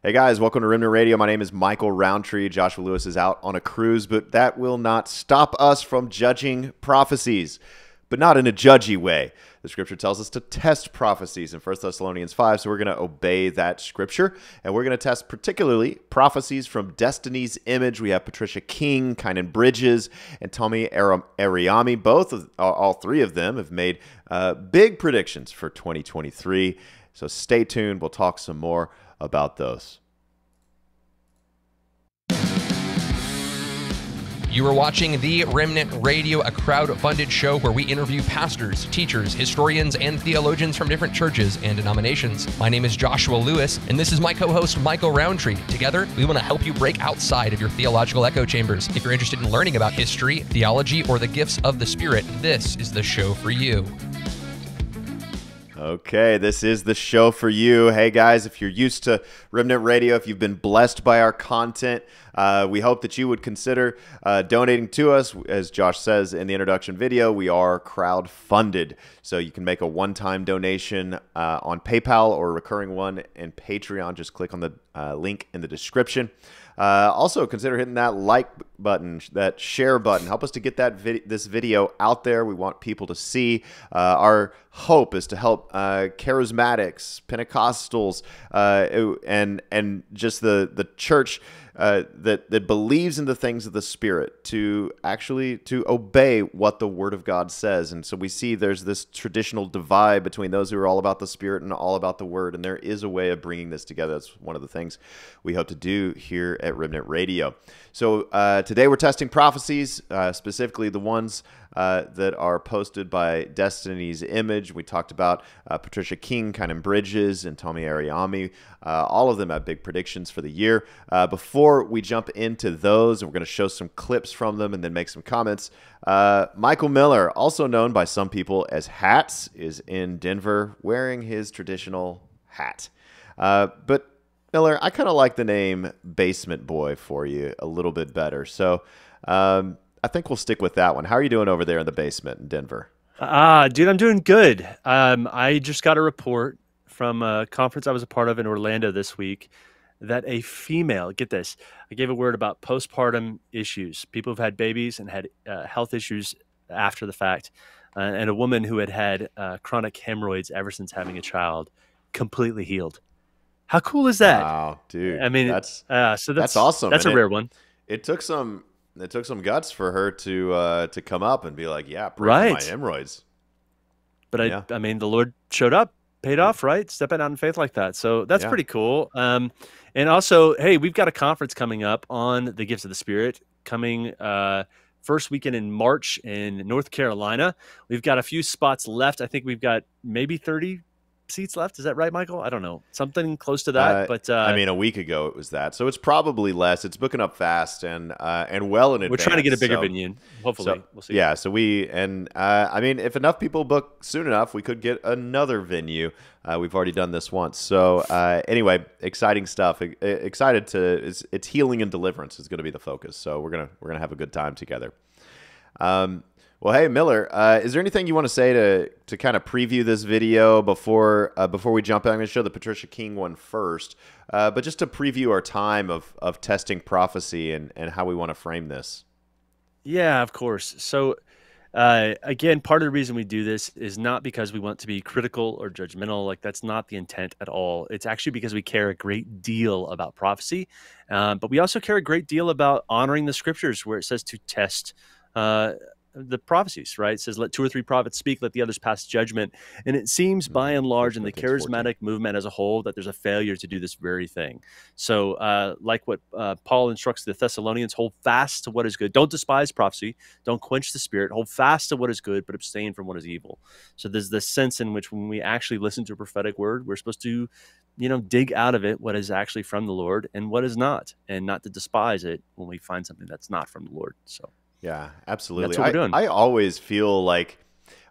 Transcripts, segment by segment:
Hey guys, welcome to Remnant Radio. My name is Michael Rowntree. Joshua Lewis is out on a cruise, but that will not stop us from judging prophecies, but not in a judgy way. The scripture tells us to test prophecies in 1 Thessalonians 5, so we're going to obey that scripture, and we're going to test particularly prophecies from Destiny's Image. We have Patricia King, Kynan Bridges, and Tomi Arayomi. Both of all three of them have made uh, big predictions for 2023. So stay tuned. We'll talk some more about those. You are watching The Remnant Radio, a crowd funded show where we interview pastors, teachers, historians, and theologians from different churches and denominations. My name is Joshua Lewis, and this is my co host, Michael Rowntree. Together, we want to help you break outside of your theological echo chambers. If you're interested in learning about history, theology, or the gifts of the Spirit, this is the show for you. Okay, this is the show for you. Hey guys, if you're used to Remnant Radio, if you've been blessed by our content, uh, we hope that you would consider uh, donating to us. As Josh says in the introduction video, we are crowd funded. So you can make a one time donation uh, on PayPal or a recurring one in Patreon. Just click on the uh, link in the description. Uh, also, consider hitting that like button, that share button. Help us to get that vid- this video out there. We want people to see. Uh, our hope is to help uh, charismatics, Pentecostals, uh, and and just the the church uh, that that believes in the things of the Spirit to actually to obey what the Word of God says. And so we see there's this traditional divide between those who are all about the Spirit and all about the Word. And there is a way of bringing this together. That's one of the things we hope to do here at Remnant Radio. So uh, today we're testing prophecies, uh, specifically the ones uh, that are posted by Destiny's Image. We talked about uh, Patricia King, Kynan Bridges, and Tomi Arayomi. Uh, all of them have big predictions for the year. Uh, before we jump into those, and we're going to show some clips from them and then make some comments, uh, Michael Miller, also known by some people as Hats, is in Denver wearing his traditional hat. but Miller, I kind of like the name Basement Boy for you a little bit better. So, um, I think we'll stick with that one. How are you doing over there in the basement in Denver? Ah, uh, dude, I'm doing good. Um, I just got a report from a conference I was a part of in Orlando this week that a female, get this, I gave a word about postpartum issues, people who've had babies and had uh, health issues after the fact, uh, and a woman who had had uh, chronic hemorrhoids ever since having a child, completely healed. How cool is that? Wow, dude. I mean, that's uh, so that's, that's awesome. That's and a rare one. It took some it took some guts for her to uh, to come up and be like, "Yeah, right, my hemorrhoids." But I, yeah. I mean, the Lord showed up, paid off, right? Stepping out in faith like that. So that's yeah. pretty cool. Um, and also, hey, we've got a conference coming up on the gifts of the Spirit coming uh, first weekend in March in North Carolina. We've got a few spots left. I think we've got maybe 30 seats left. Is that right, Michael? I don't know. Something close to that. Uh, but uh, I mean, a week ago it was that, so it's probably less. It's booking up fast and uh, and well in advance. We're trying to get a bigger so, venue. Hopefully, so, we'll see. Yeah. So we and uh, I mean, if enough people book soon enough, we could get another venue. Uh, we've already done this once. So uh, anyway, exciting stuff. excited to it's, it's healing and deliverance is going to be the focus. So we're gonna we're gonna have a good time together. Um, well, hey Miller, uh, is there anything you want to say to to kind of preview this video before uh, before we jump in? I'm going to show the Patricia King one first, uh, but just to preview our time of of testing prophecy and and how we want to frame this. Yeah, of course. So. Uh, again, part of the reason we do this is not because we want to be critical or judgmental. Like that's not the intent at all. It's actually because we care a great deal about prophecy, um, but we also care a great deal about honoring the scriptures, where it says to test uh, the prophecies, right? It says, let two or three prophets speak, let the others pass judgment. And it seems mm-hmm. by and large in the charismatic movement as a whole that there's a failure to do this very thing. So, uh, like what uh, Paul instructs the Thessalonians, hold fast to what is good. Don't despise prophecy. Don't quench the spirit. Hold fast to what is good, but abstain from what is evil. So, there's this sense in which when we actually listen to a prophetic word, we're supposed to, you know, dig out of it what is actually from the Lord and what is not, and not to despise it when we find something that's not from the Lord. So, yeah, absolutely. That's what we're doing. I, I always feel like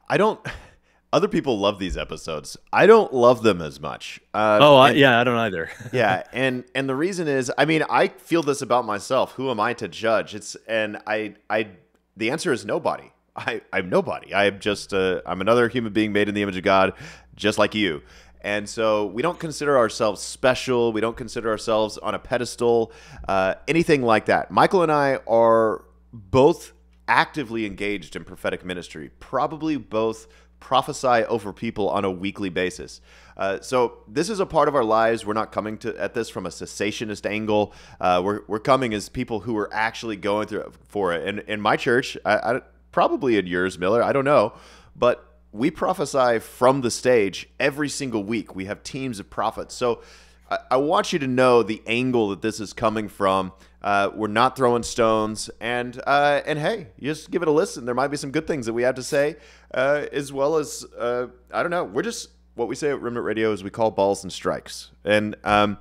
I don't. Other people love these episodes. I don't love them as much. Uh, oh, I, yeah, I don't either. yeah, and and the reason is, I mean, I feel this about myself. Who am I to judge? It's and I I the answer is nobody. I I'm nobody. I'm just uh, I'm another human being made in the image of God, just like you. And so we don't consider ourselves special. We don't consider ourselves on a pedestal, uh, anything like that. Michael and I are both actively engaged in prophetic ministry, probably both prophesy over people on a weekly basis. Uh, so this is a part of our lives. We're not coming to at this from a cessationist angle. Uh, we're, we're coming as people who are actually going through for it. And in my church, I, I, probably in yours, Miller, I don't know, but we prophesy from the stage every single week. We have teams of prophets. So I, I want you to know the angle that this is coming from. Uh, we're not throwing stones, and uh, and hey, just give it a listen. There might be some good things that we have to say, uh, as well as uh, I don't know. We're just what we say at Remnant Radio is we call balls and strikes, and um,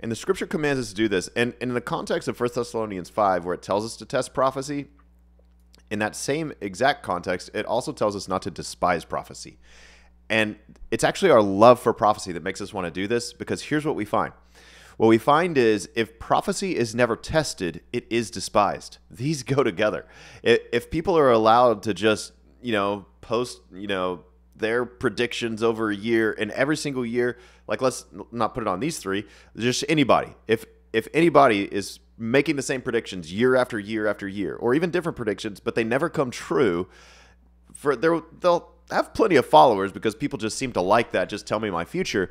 and the Scripture commands us to do this. And, and in the context of 1 Thessalonians five, where it tells us to test prophecy, in that same exact context, it also tells us not to despise prophecy. And it's actually our love for prophecy that makes us want to do this because here's what we find. What we find is if prophecy is never tested, it is despised. These go together. If people are allowed to just, you know, post, you know, their predictions over a year and every single year, like let's not put it on these three, just anybody. If if anybody is making the same predictions year after year after year, or even different predictions, but they never come true, for they'll have plenty of followers because people just seem to like that. Just tell me my future.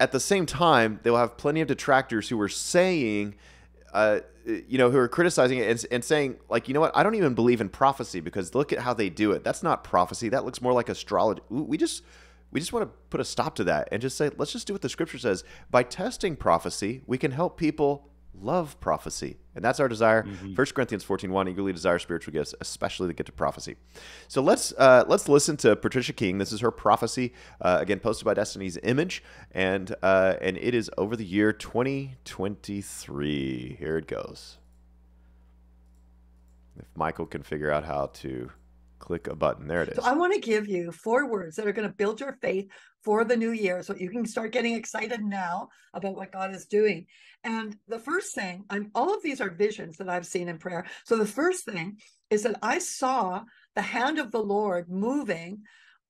At the same time, they'll have plenty of detractors who are saying, uh, you know, who are criticizing it and, and saying, like, you know what? I don't even believe in prophecy because look at how they do it. That's not prophecy. That looks more like astrology. We just we just want to put a stop to that and just say, let's just do what the scripture says. By testing prophecy, we can help people love prophecy. And that's our desire. Mm-hmm. 1 Corinthians 14, 1, eagerly desire spiritual gifts, especially the gift of prophecy. So let's uh, let's listen to Patricia King. This is her prophecy, uh, again, posted by Destiny's Image. And, uh, and it is over the year 2023. Here it goes. If Michael can figure out how to click a button. There it is. So I want to give you four words that are going to build your faith for the new year so you can start getting excited now about what God is doing. And the first thing, I'm all of these are visions that I've seen in prayer. So the first thing is that I saw the hand of the Lord moving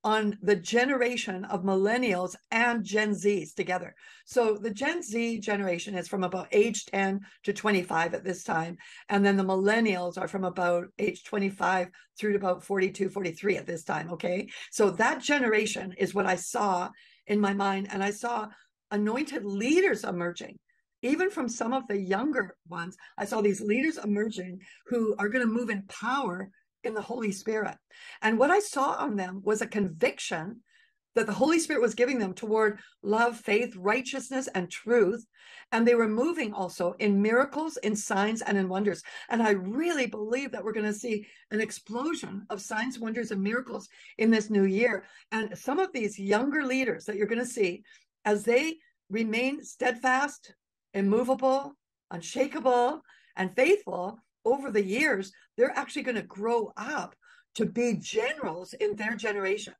on the generation of millennials and Gen Zs together. So the Gen Z generation is from about age 10 to 25 at this time. And then the millennials are from about age 25 through to about 42, 43 at this time. Okay. So that generation is what I saw in my mind. And I saw anointed leaders emerging even from some of the younger ones, I saw these leaders emerging who are going to move in power in the Holy Spirit. And what I saw on them was a conviction that the Holy Spirit was giving them toward love, faith, righteousness, and truth. And they were moving also in miracles, in signs, and in wonders. And I really believe that we're going to see an explosion of signs, wonders, and miracles in this new year. And some of these younger leaders that you're going to see, as they remain steadfast, immovable, unshakable, and faithful, over the years, they're actually going to grow up to be generals in their generation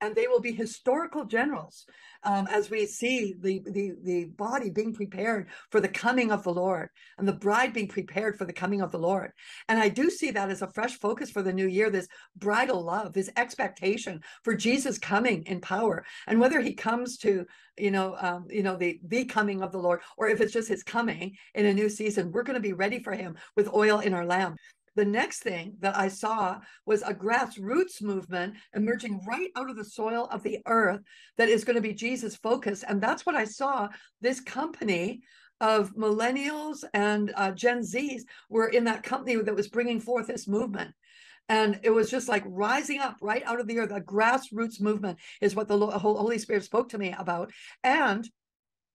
and they will be historical generals um, as we see the, the, the body being prepared for the coming of the Lord and the bride being prepared for the coming of the Lord. And I do see that as a fresh focus for the new year, this bridal love, this expectation for Jesus coming in power. And whether he comes to, you know, um, you know, the, the coming of the Lord, or if it's just his coming in a new season, we're going to be ready for him with oil in our lamp. The next thing that I saw was a grassroots movement emerging right out of the soil of the earth that is going to be Jesus focused. And that's what I saw. This company of millennials and uh, Gen Zs were in that company that was bringing forth this movement. And it was just like rising up right out of the earth. A grassroots movement is what the Holy Spirit spoke to me about. And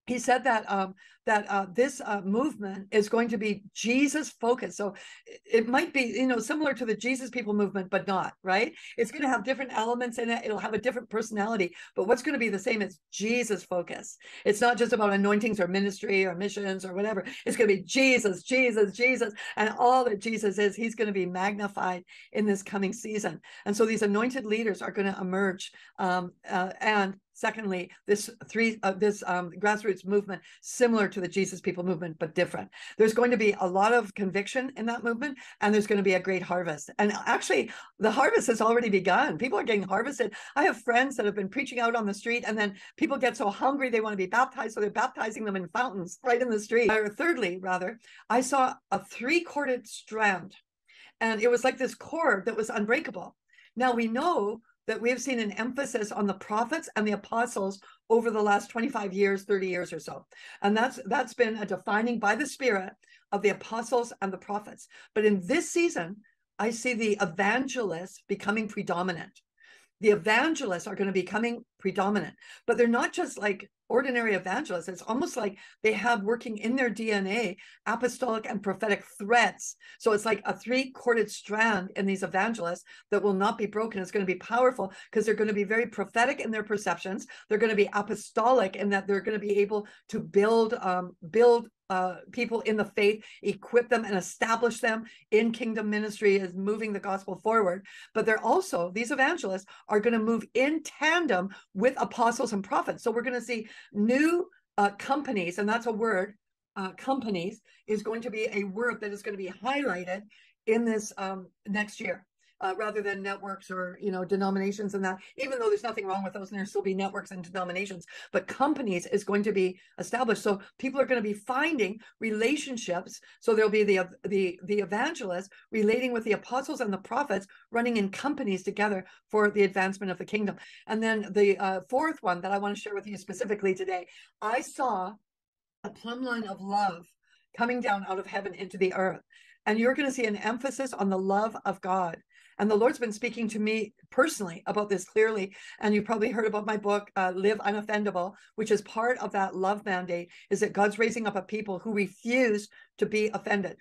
he said that um, that uh, this uh, movement is going to be Jesus focused. So it might be, you know, similar to the Jesus People movement, but not right. It's going to have different elements in it. It'll have a different personality, but what's going to be the same is Jesus focus. It's not just about anointings or ministry or missions or whatever. It's going to be Jesus, Jesus, Jesus, and all that Jesus is. He's going to be magnified in this coming season. And so these anointed leaders are going to emerge um, uh, and Secondly, this three uh, this um, grassroots movement similar to the Jesus People movement, but different. There's going to be a lot of conviction in that movement, and there's going to be a great harvest. And actually, the harvest has already begun. People are getting harvested. I have friends that have been preaching out on the street, and then people get so hungry they want to be baptized, so they're baptizing them in fountains right in the street. Or thirdly, rather, I saw a three-corded strand, and it was like this cord that was unbreakable. Now we know that we have seen an emphasis on the prophets and the apostles over the last 25 years 30 years or so. And that's that's been a defining by the spirit of the apostles and the prophets. But in this season i see the evangelists becoming predominant the evangelists are going to be coming predominant but they're not just like ordinary evangelists. It's almost like they have working in their dna apostolic and prophetic threads so it's like a three corded strand in these evangelists that will not be broken. It's going to be powerful because they're going to be very prophetic in their perceptions. They're going to be apostolic in that they're going to be able to build um, build uh, people in the faith, equip them and establish them in kingdom ministry as moving the gospel forward. But they're also, these evangelists are going to move in tandem with apostles and prophets. So we're going to see new uh, companies, and that's a word, uh, companies is going to be a word that is going to be highlighted in this um, next year uh, rather than networks or you know denominations and that even though there's nothing wrong with those and there still be networks and denominations but companies is going to be established. So people are going to be finding relationships. So there'll be the the the evangelists relating with the apostles and the prophets running in companies together for the advancement of the kingdom. And then the uh, fourth one that i want to share with you specifically today i saw a plumb line of love coming down out of heaven into the earth. And you're going to see an emphasis on the love of God. And the Lord's been speaking to me personally about this clearly. And you probably heard about my book, uh, Live Unoffendable, which is part of that love mandate, is that God's raising up a people who refuse to be offended.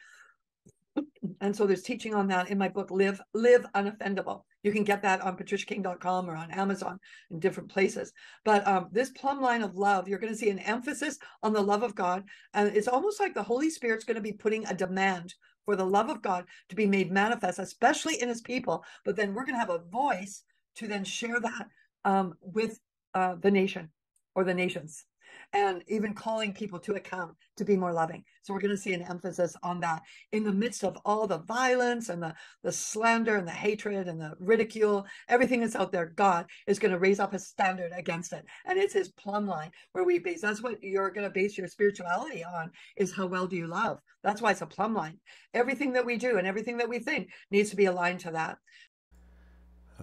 And so there's teaching on that in my book, Live, Live Unoffendable. You can get that on patriciaking.com or on Amazon in different places. But um, this plumb line of love, you're going to see an emphasis on the love of God. And it's almost like the Holy Spirit's going to be putting a demand for the love of God to be made manifest, especially in his people. But then we're going to have a voice to then share that um, with uh, the nation or the nations and even calling people to account to be more loving. So we're going to see an emphasis on that in the midst of all the violence and the, the slander and the hatred and the ridicule, everything that's out there, God is going to raise up a standard against it. And it's his plumb line where we base. That's what you're going to base your spirituality on is how well do you love? That's why it's a plumb line. Everything that we do and everything that we think needs to be aligned to that.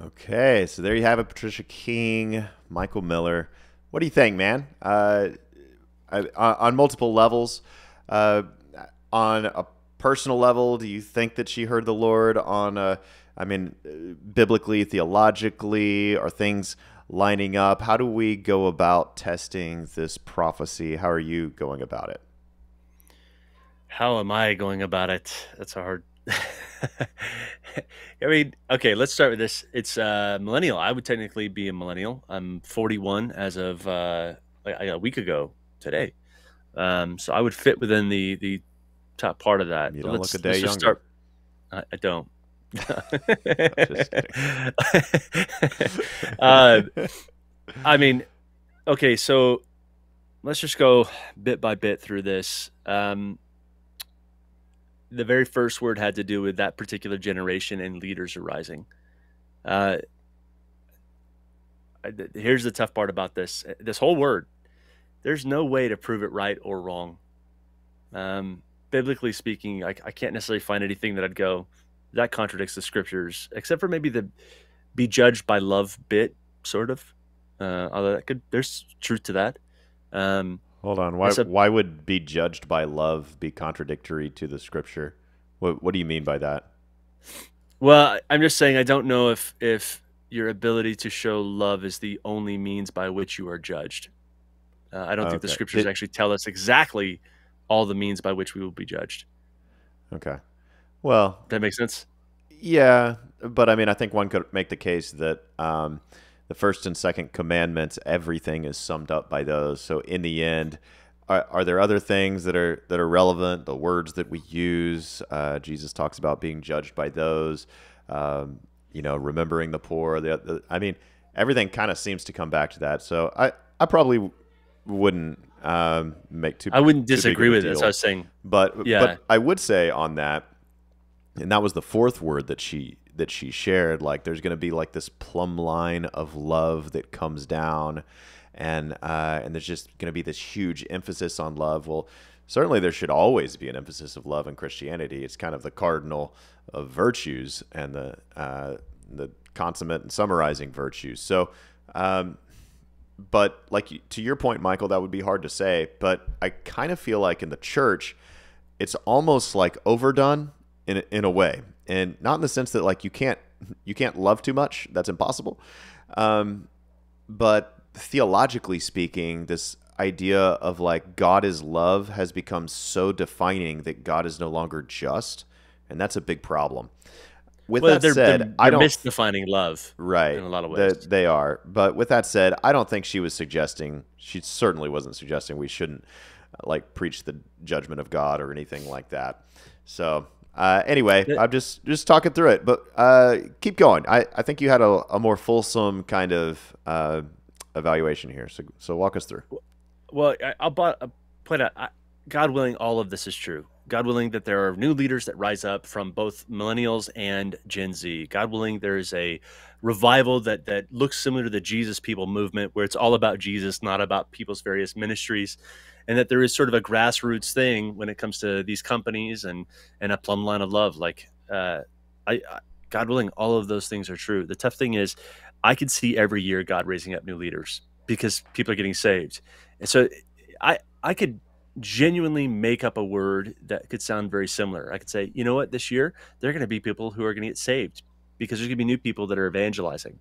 Okay, so there you have it, Patricia King, Michael Miller. What do you think, man? Uh, on multiple levels, uh, on a personal level, do you think that she heard the Lord? On, a, I mean, biblically, theologically, are things lining up? How do we go about testing this prophecy? How are you going about it? How am I going about it? That's a hard. I mean, okay, let's start with this. It's uh, millennial. I would technically be a millennial. I'm 41 as of uh, a week ago today. Um, so I would fit within the the top part of that. You don't look a day younger. Start, I, I don't. uh, I mean, okay, so let's just go bit by bit through this. Um, the very first word had to do with that particular generation and leaders arising. Uh, here's the tough part about this this whole word. There's no way to prove it right or wrong. Um, biblically speaking I, I, can't necessarily find anything that i'd go that contradicts the scriptures except for maybe the be judged by love bit sort of. Uh, although that could there's truth to that. Um, Hold on. Why, a, why would be judged by love be contradictory to the scripture? What, what do you mean by that? Well, I'm just saying I don't know if if your ability to show love is the only means by which you are judged. Uh, I don't okay. think the scriptures actually tell us exactly all the means by which we will be judged. Okay. Well, that makes sense. Yeah, but I mean, I think one could make the case that um, the first and second commandments, everything is summed up by those. So in the end, are, are there other things that are that are relevant? The words that we use, uh, Jesus talks about being judged by those. Um, you know, remembering the poor. The, the, I mean, everything kind of seems to come back to that. So I I probably wouldn't um, make too. I wouldn't too disagree with it. So I was saying, But Yeah. but I would say on that, and that was the fourth word that she that she shared. Like there's going to be like this plumb line of love that comes down, and uh, and there's just going to be this huge emphasis on love. Well, certainly there should always be an emphasis of love in Christianity. It's kind of the cardinal of virtues and the uh, the consummate and summarizing virtues. So. Um, but like to your point michael that would be hard to say but i kind of feel like in the church it's almost like overdone in in a way and not in the sense that like you can't you can't love too much. That's impossible. Um, but theologically speaking this idea of like god is love has become so defining that god is no longer just and that's a big problem. With well, that they're, said they're, i they're don't misdefining love. right. in a lot of ways. they are. But with that said i don't think she was suggesting she certainly wasn't suggesting we shouldn't like preach the judgment of god or anything like that. So uh, anyway i'm just just talking through it but uh, keep going i, I think you had a, a more fulsome kind of uh, evaluation here so so walk us through Well, I, I'll uh, point out, I, God willing, all of this is true. God willing that there are new leaders that rise up from both millennials and Gen Z. God willing, there is a revival that that looks similar to the Jesus People movement, where it's all about Jesus, not about people's various ministries, and that there is sort of a grassroots thing when it comes to these companies and and a plumb line of love. Like, uh, I, I God willing, all of those things are true. The tough thing is, I can see every year God raising up new leaders because people are getting saved. And so I I could genuinely make up a word that could sound very similar. I could say, you know what, this year there are going to be people who are going to get saved because there's going to be new people that are evangelizing.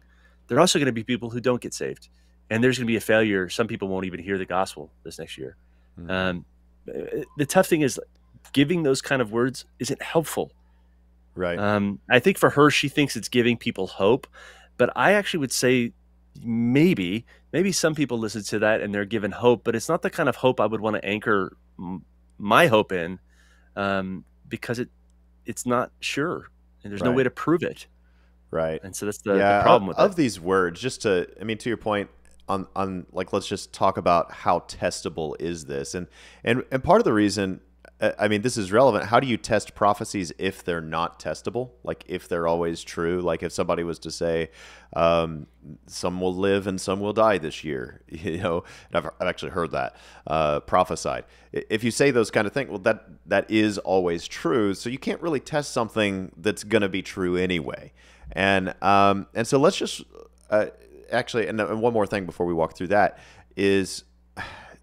There are also going to be people who don't get saved. And there's going to be a failure. Some people won't even hear the gospel this next year. Mhm. Um, the tough thing is giving those kind of words isn't helpful. right Um, I think for her, she thinks it's giving people hope, but I actually would say maybe, maybe some people listen to that and they're given hope, but it's not the kind of hope I would want to anchor m- my hope in, um, because it it's not sure and there's no way to prove it, right and so that's the, yeah, the problem of, with of it. these words, just to, I mean, to your point on, on like, let's just talk about how testable is this, and and and part of the reason, uh, I mean, this is relevant. How do you test prophecies if they're not testable? Like, if they're always true? Like, if somebody was to say, um, some will live and some will die this year, you know, I've, I've actually heard that uh, prophesied. If you say those kind of things, well, that that is always true. So you can't really test something that's going to be true anyway. And um, and so let's just uh, actually, and, and one more thing before we walk through that is,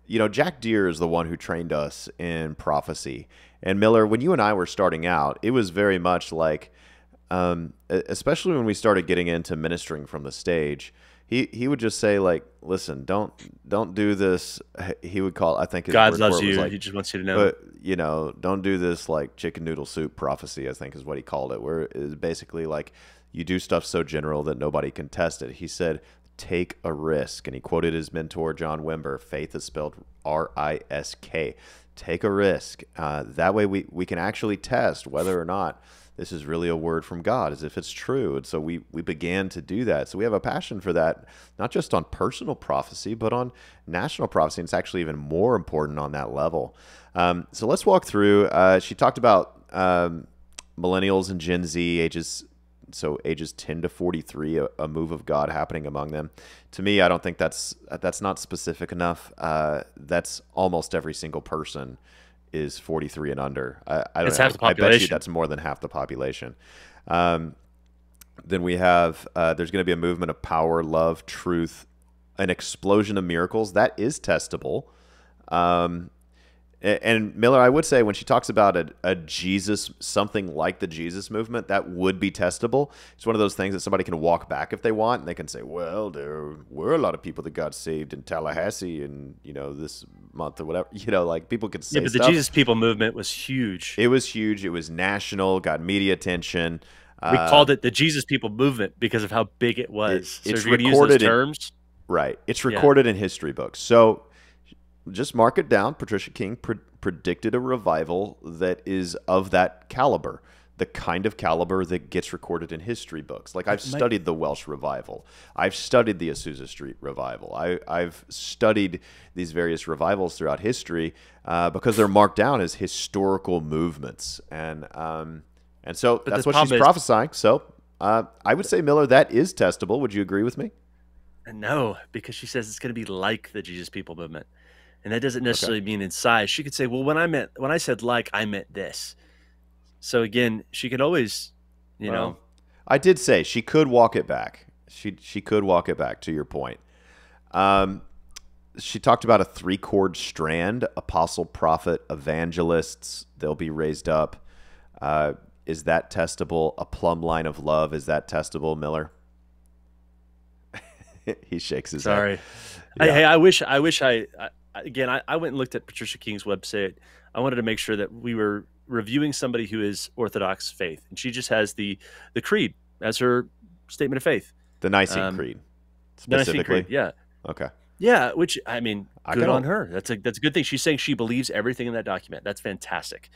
you know, Jack Deere is the one who trained us in prophecy. And Miller, when you and I were starting out, it was very much like, um, especially when we started getting into ministering from the stage. He, he would just say like, listen, don't don't do this. He would call. I think God loves you. like, he just wants you to know. but you know, don't do this like chicken noodle soup prophecy. I think is what he called it, where it's basically like you do stuff so general that nobody can test it. He said, "Take a risk," and he quoted his mentor John Wimber. Faith is spelled R I S K. Take a risk. Uh, that way, we we can actually test whether or not this is really a word from God, as if it's true. And so we we began to do that. So we have a passion for that, not just on personal prophecy, but on national prophecy. And it's actually even more important on that level. Um, so let's walk through. Uh, she talked about um, millennials and Gen Z ages. So ages 10 to 43, a, a move of God happening among them. To me, I don't think that's that's not specific enough. Uh, that's almost every single person is 43 and under. I, I don't It's know. half the I bet you that's more than half the population. Um, then we have uh, there's going to be a movement of power, love, truth, an explosion of miracles that is testable. Um, and Miller, I would say when she talks about a, a Jesus, something like the Jesus movement, that would be testable. It's one of those things that somebody can walk back if they want, and they can say, "Well, there were a lot of people that got saved in Tallahassee, and you know this month or whatever." You know, like people could say yeah, but the stuff. Jesus People movement was huge. It was huge. It was national. Got media attention. we Uh, called it the Jesus People movement because of how big it was. so it's if you're going use recorded those in- terms, Right. It's Yeah. recorded in history books. So just mark it down. Patricia King pre- predicted a revival that is of that caliber. the kind of caliber that gets recorded in history books. Like I've studied the Welsh revival, I've studied the Azusa Street revival, I, have studied these various revivals throughout history uh, because they're marked down as historical movements, and um, and so but that's what she's is, prophesying. So uh, I would say Miller, that is testable. Would you agree with me? No, because she says it's going to be like the Jesus People movement, and that doesn't necessarily okay. mean in size. She could say, "Well, when I meant when I said like, I meant this." So again, she could always, you well, know. I did say she could walk it back. She she could walk it back. To your point, um, she talked about a three chord strand: apostle, prophet, evangelists. They'll be raised up. Uh, is that testable? A plumb line of love is that testable, Miller? he shakes his Sorry. head. Sorry. Hey, I wish I wish I, I again I, I went and looked at Patricia King's website. I wanted to make sure that we were reviewing somebody who is Orthodox faith, and she just has the the creed as her statement of faith. The Nicene um, Creed, specifically. Nicene Creed, yeah. Okay. Yeah, which I mean, I good on her. That's a that's a good thing. She's saying she believes everything in that document. That's fantastic.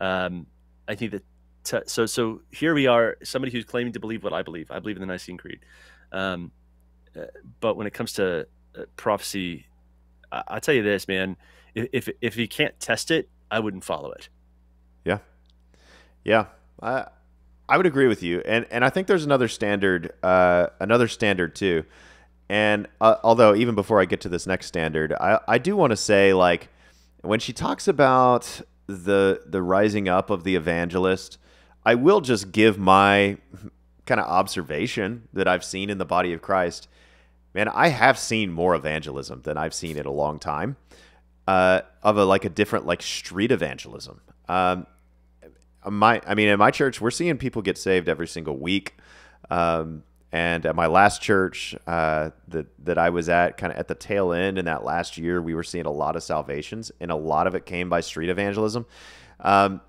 Um, I think that t- so. So here we are, somebody who's claiming to believe what I believe. I believe in the Nicene Creed. Um, uh, but when it comes to uh, prophecy, I, I tell you this, man. If, if if you can't test it, I wouldn't follow it. Yeah. Yeah. I I would agree with you. And and I think there's another standard uh, another standard too. And uh, although even before I get to this next standard, I I do want to say like when she talks about the the rising up of the evangelist, I will just give my kind of observation that I've seen in the body of Christ. Man, I have seen more evangelism than I've seen in a long time. Uh, of a like a different like street evangelism. Um, my, I mean, in my church, we're seeing people get saved every single week. Um, and at my last church uh, that that I was at, kind of at the tail end in that last year, we were seeing a lot of salvations, and a lot of it came by street evangelism. Um,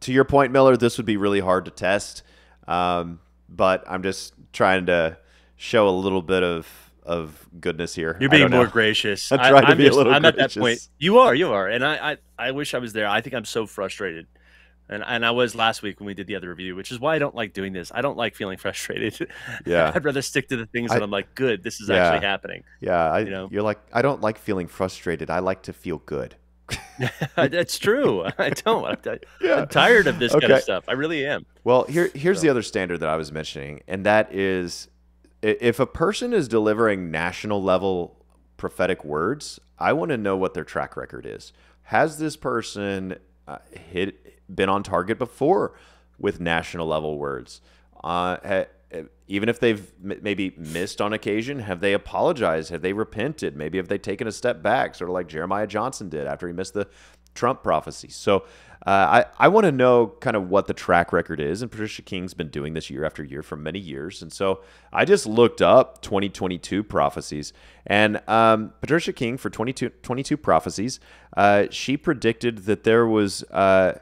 to your point, Miller, this would be really hard to test, um, but I'm just trying to show a little bit of of goodness here. You're being more know. gracious. I'm trying I, to be just, a little. I'm gracious. at that point. You are. You are, and I, I I wish I was there. I think I'm so frustrated and and I was last week when we did the other review, which is why I don't like doing this. I don't like feeling frustrated. Yeah, I'd rather stick to the things that I'm like, good, this is yeah, actually happening. Yeah, I, you know, you're like, I don't like feeling frustrated. I like to feel good. That's true. I don't. I'm, yeah. I'm tired of this okay. kind of stuff. I really am. Well, here here's so. the other standard that I was mentioning, and that is, if a person is delivering national level prophetic words, I want to know what their track record is. Has this person uh, hit been on target before with national level words. Uh, ha, even if they've m- maybe missed on occasion, have they apologized? Have they repented? Maybe have they taken a step back, sort of like Jeremiah Johnson did after he missed the Trump prophecy? So uh, I, I want to know kind of what the track record is. And Patricia King's been doing this year after year for many years. And so I just looked up 2022 prophecies. And um, Patricia King, for 22, 22 prophecies, uh, she predicted that there was. Uh,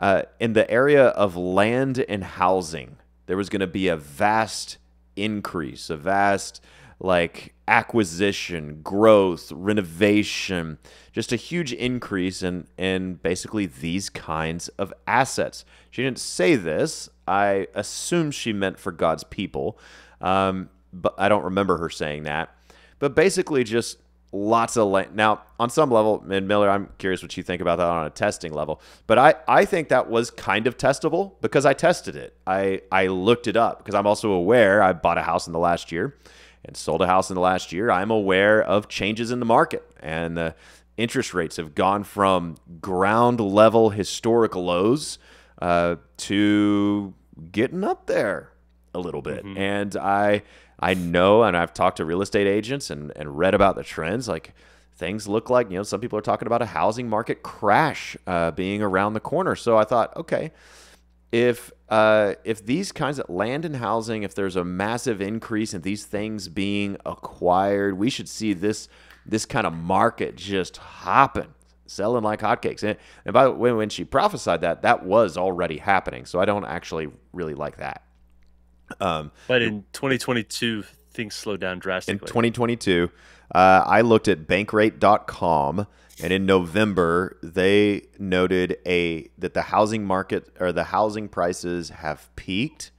uh, in the area of land and housing, there was going to be a vast increase, a vast like acquisition, growth, renovation, just a huge increase in in basically these kinds of assets. She didn't say this. I assume she meant for God's people, um, but I don't remember her saying that. But basically, just lots of land. Now, on some level, and Miller, I'm curious what you think about that on a testing level. But I, I think that was kind of testable because I tested it. I, I looked it up because I'm also aware I bought a house in the last year and sold a house in the last year. I'm aware of changes in the market and the interest rates have gone from ground level historical lows uh, to getting up there a little bit. Mm-hmm. And I I know, and I've talked to real estate agents and, and read about the trends. Like things look like, you know, some people are talking about a housing market crash uh, being around the corner. So I thought, okay, if uh, if these kinds of land and housing, if there's a massive increase in these things being acquired, we should see this this kind of market just hopping, selling like hotcakes. And, and by the way, when she prophesied that, that was already happening. So I don't actually really like that. Um, but in 2022, things slowed down drastically. In 2022, uh, I looked at bankrate.com and in November they noted a that the housing market or the housing prices have peaked,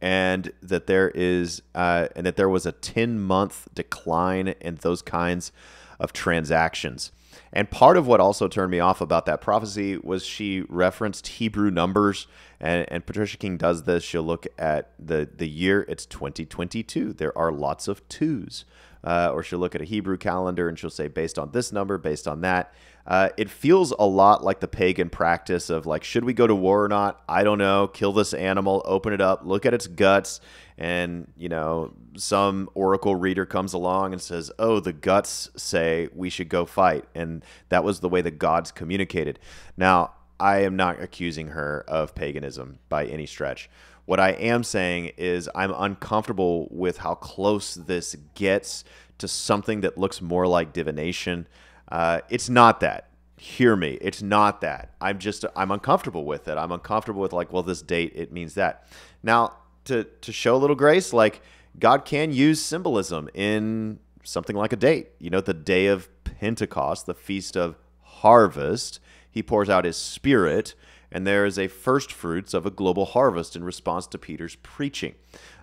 and that there is uh, and that there was a ten month decline in those kinds of transactions. And part of what also turned me off about that prophecy was she referenced Hebrew numbers. And, and Patricia King does this. She'll look at the, the year, it's 2022. There are lots of twos. Uh, or she'll look at a Hebrew calendar and she'll say, based on this number, based on that. Uh, it feels a lot like the pagan practice of like, should we go to war or not? I don't know. Kill this animal, open it up, look at its guts, and you know, some oracle reader comes along and says, "Oh, the guts say we should go fight," and that was the way the gods communicated. Now, I am not accusing her of paganism by any stretch. What I am saying is I'm uncomfortable with how close this gets to something that looks more like divination. Uh, it's not that. Hear me. It's not that. I'm just I'm uncomfortable with it. I'm uncomfortable with like, well, this date it means that. Now, to to show a little grace, like God can use symbolism in something like a date. You know, the day of Pentecost, the feast of harvest, he pours out his spirit and there is a first fruits of a global harvest in response to Peter's preaching.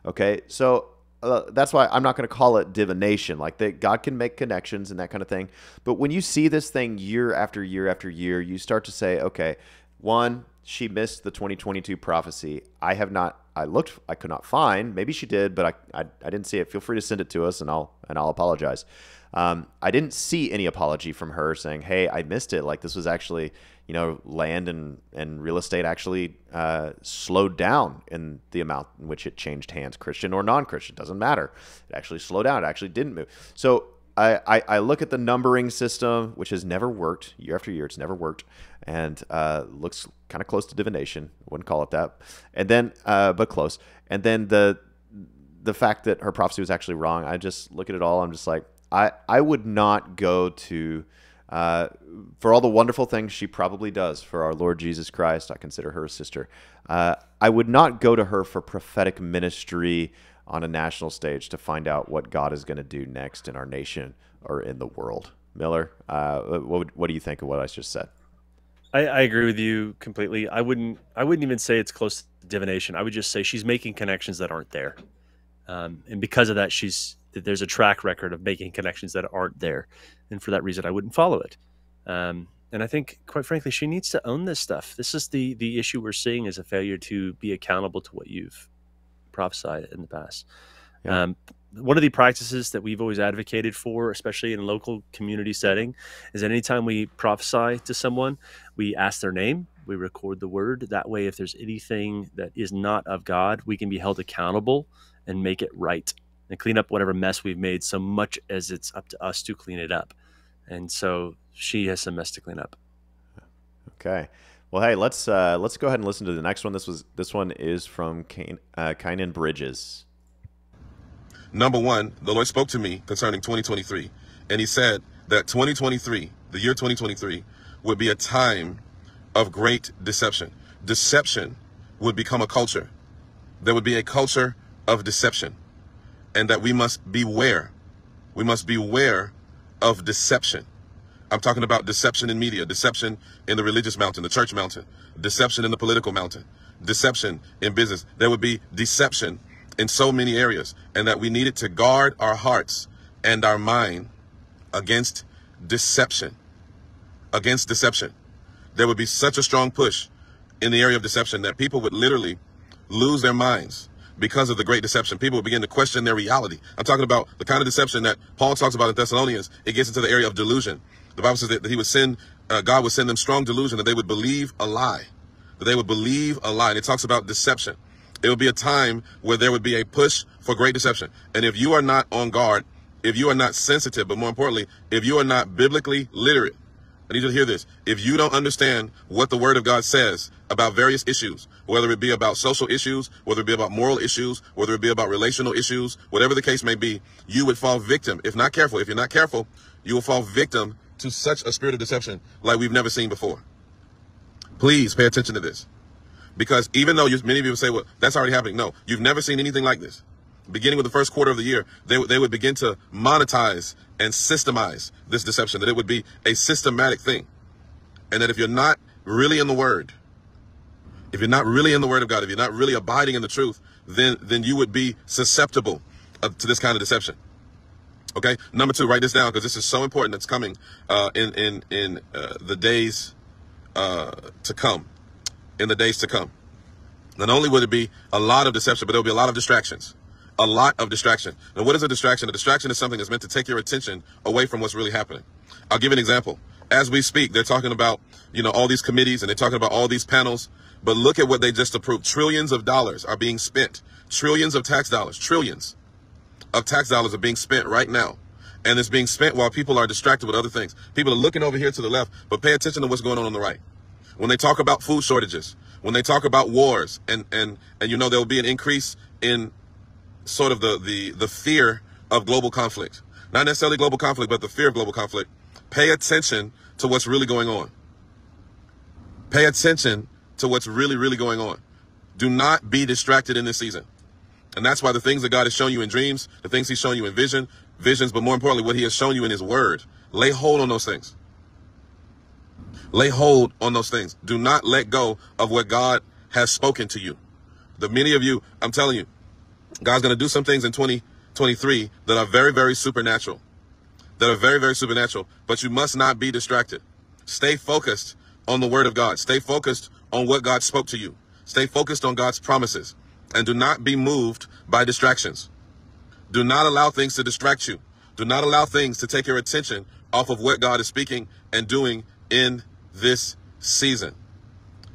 Okay? So uh, that's why I'm not going to call it divination. Like that, God can make connections and that kind of thing. But when you see this thing year after year after year, you start to say, okay, one, she missed the 2022 prophecy. I have not. I looked. I could not find. Maybe she did, but I, I, I didn't see it. Feel free to send it to us, and I'll and I'll apologize. Um, I didn't see any apology from her saying, "Hey, I missed it. Like this was actually, you know, land and and real estate actually uh, slowed down in the amount in which it changed hands, Christian or non-Christian, doesn't matter. It actually slowed down. It actually didn't move. So I, I, I, look at the numbering system, which has never worked year after year. It's never worked, and uh, looks kind of close to divination. Wouldn't call it that, and then uh, but close. And then the the fact that her prophecy was actually wrong. I just look at it all. I'm just like I I would not go to. Uh, for all the wonderful things she probably does for our Lord Jesus Christ, I consider her a sister. Uh, I would not go to her for prophetic ministry on a national stage to find out what God is going to do next in our nation or in the world. Miller, uh, what, what do you think of what I just said? I, I, agree with you completely. I wouldn't I wouldn't even say it's close to divination. I would just say she's making connections that aren't there, um, and because of that, she's there's a track record of making connections that aren't there, and for that reason, I wouldn't follow it. Um, and I think, quite frankly, she needs to own this stuff. This is the the issue we're seeing is a failure to be accountable to what you've prophesied in the past. Yeah. Um, one of the practices that we've always advocated for, especially in a local community setting, is that anytime we prophesy to someone, we ask their name, we record the word. That way, if there's anything that is not of God, we can be held accountable and make it right and clean up whatever mess we've made so much as it's up to us to clean it up. And so she has some mess to clean up. Okay. Well, hey, let's uh, let's go ahead and listen to the next one. This was this one is from Kane, uh, Kynan Bridges. Number one, the Lord spoke to me concerning 2023, and He said that 2023, the year 2023, would be a time of great deception. Deception would become a culture. There would be a culture of deception, and that we must beware. We must beware of deception. I'm talking about deception in media, deception in the religious mountain, the church mountain, deception in the political mountain, deception in business. There would be deception in so many areas, and that we needed to guard our hearts and our mind against deception. Against deception. There would be such a strong push in the area of deception that people would literally lose their minds because of the great deception. People would begin to question their reality. I'm talking about the kind of deception that Paul talks about in Thessalonians. It gets into the area of delusion. The Bible says that, he would send, uh, God would send them strong delusion that they would believe a lie, that they would believe a lie. And it talks about deception. It would be a time where there would be a push for great deception. And if you are not on guard, if you are not sensitive, but more importantly, if you are not biblically literate, I need you to hear this. If you don't understand what the word of God says about various issues, whether it be about social issues, whether it be about moral issues, whether it be about relational issues, whatever the case may be, you would fall victim. If not careful, if you're not careful, you will fall victim to such a spirit of deception like we've never seen before. Please pay attention to this. Because even though you, many people say, well, that's already happening. No, you've never seen anything like this. beginning with the first quarter of the year, they, they would begin to monetize and systemize this deception, that it would be a systematic thing. And that if you're not really in the word, if you're not really in the word of God, if you're not really abiding in the truth, then, then you would be susceptible to this kind of deception. Okay. Number two, write this down because this is so important. It's coming uh, in in in uh, the days uh, to come. In the days to come. Not only would it be a lot of deception, but there'll be a lot of distractions. A lot of distraction. And what is a distraction? A distraction is something that's meant to take your attention away from what's really happening. I'll give you an example. As we speak, they're talking about, you know, all these committees and they're talking about all these panels. But look at what they just approved. Trillions of dollars are being spent. Trillions of tax dollars. Trillions of tax dollars are being spent right now. And it's being spent while people are distracted with other things. People are looking over here to the left, but pay attention to what's going on on the right. When they talk about food shortages, when they talk about wars, and and and you know there will be an increase in sort of the the the fear of global conflict, not necessarily global conflict, but the fear of global conflict. Pay attention to what's really going on. Pay attention to what's really really going on. Do not be distracted in this season. And that's why the things that God has shown you in dreams, the things He's shown you in vision, visions, but more importantly, what He has shown you in His Word, lay hold on those things. Lay hold on those things. Do not let go of what God has spoken to you. The many of you, I'm telling you, God's going to do some things in 2023 that are very, very supernatural. That are very, very supernatural. But you must not be distracted. Stay focused on the Word of God. Stay focused on what God spoke to you. Stay focused on God's promises. And do not be moved by distractions. Do not allow things to distract you. Do not allow things to take your attention off of what God is speaking and doing in this season.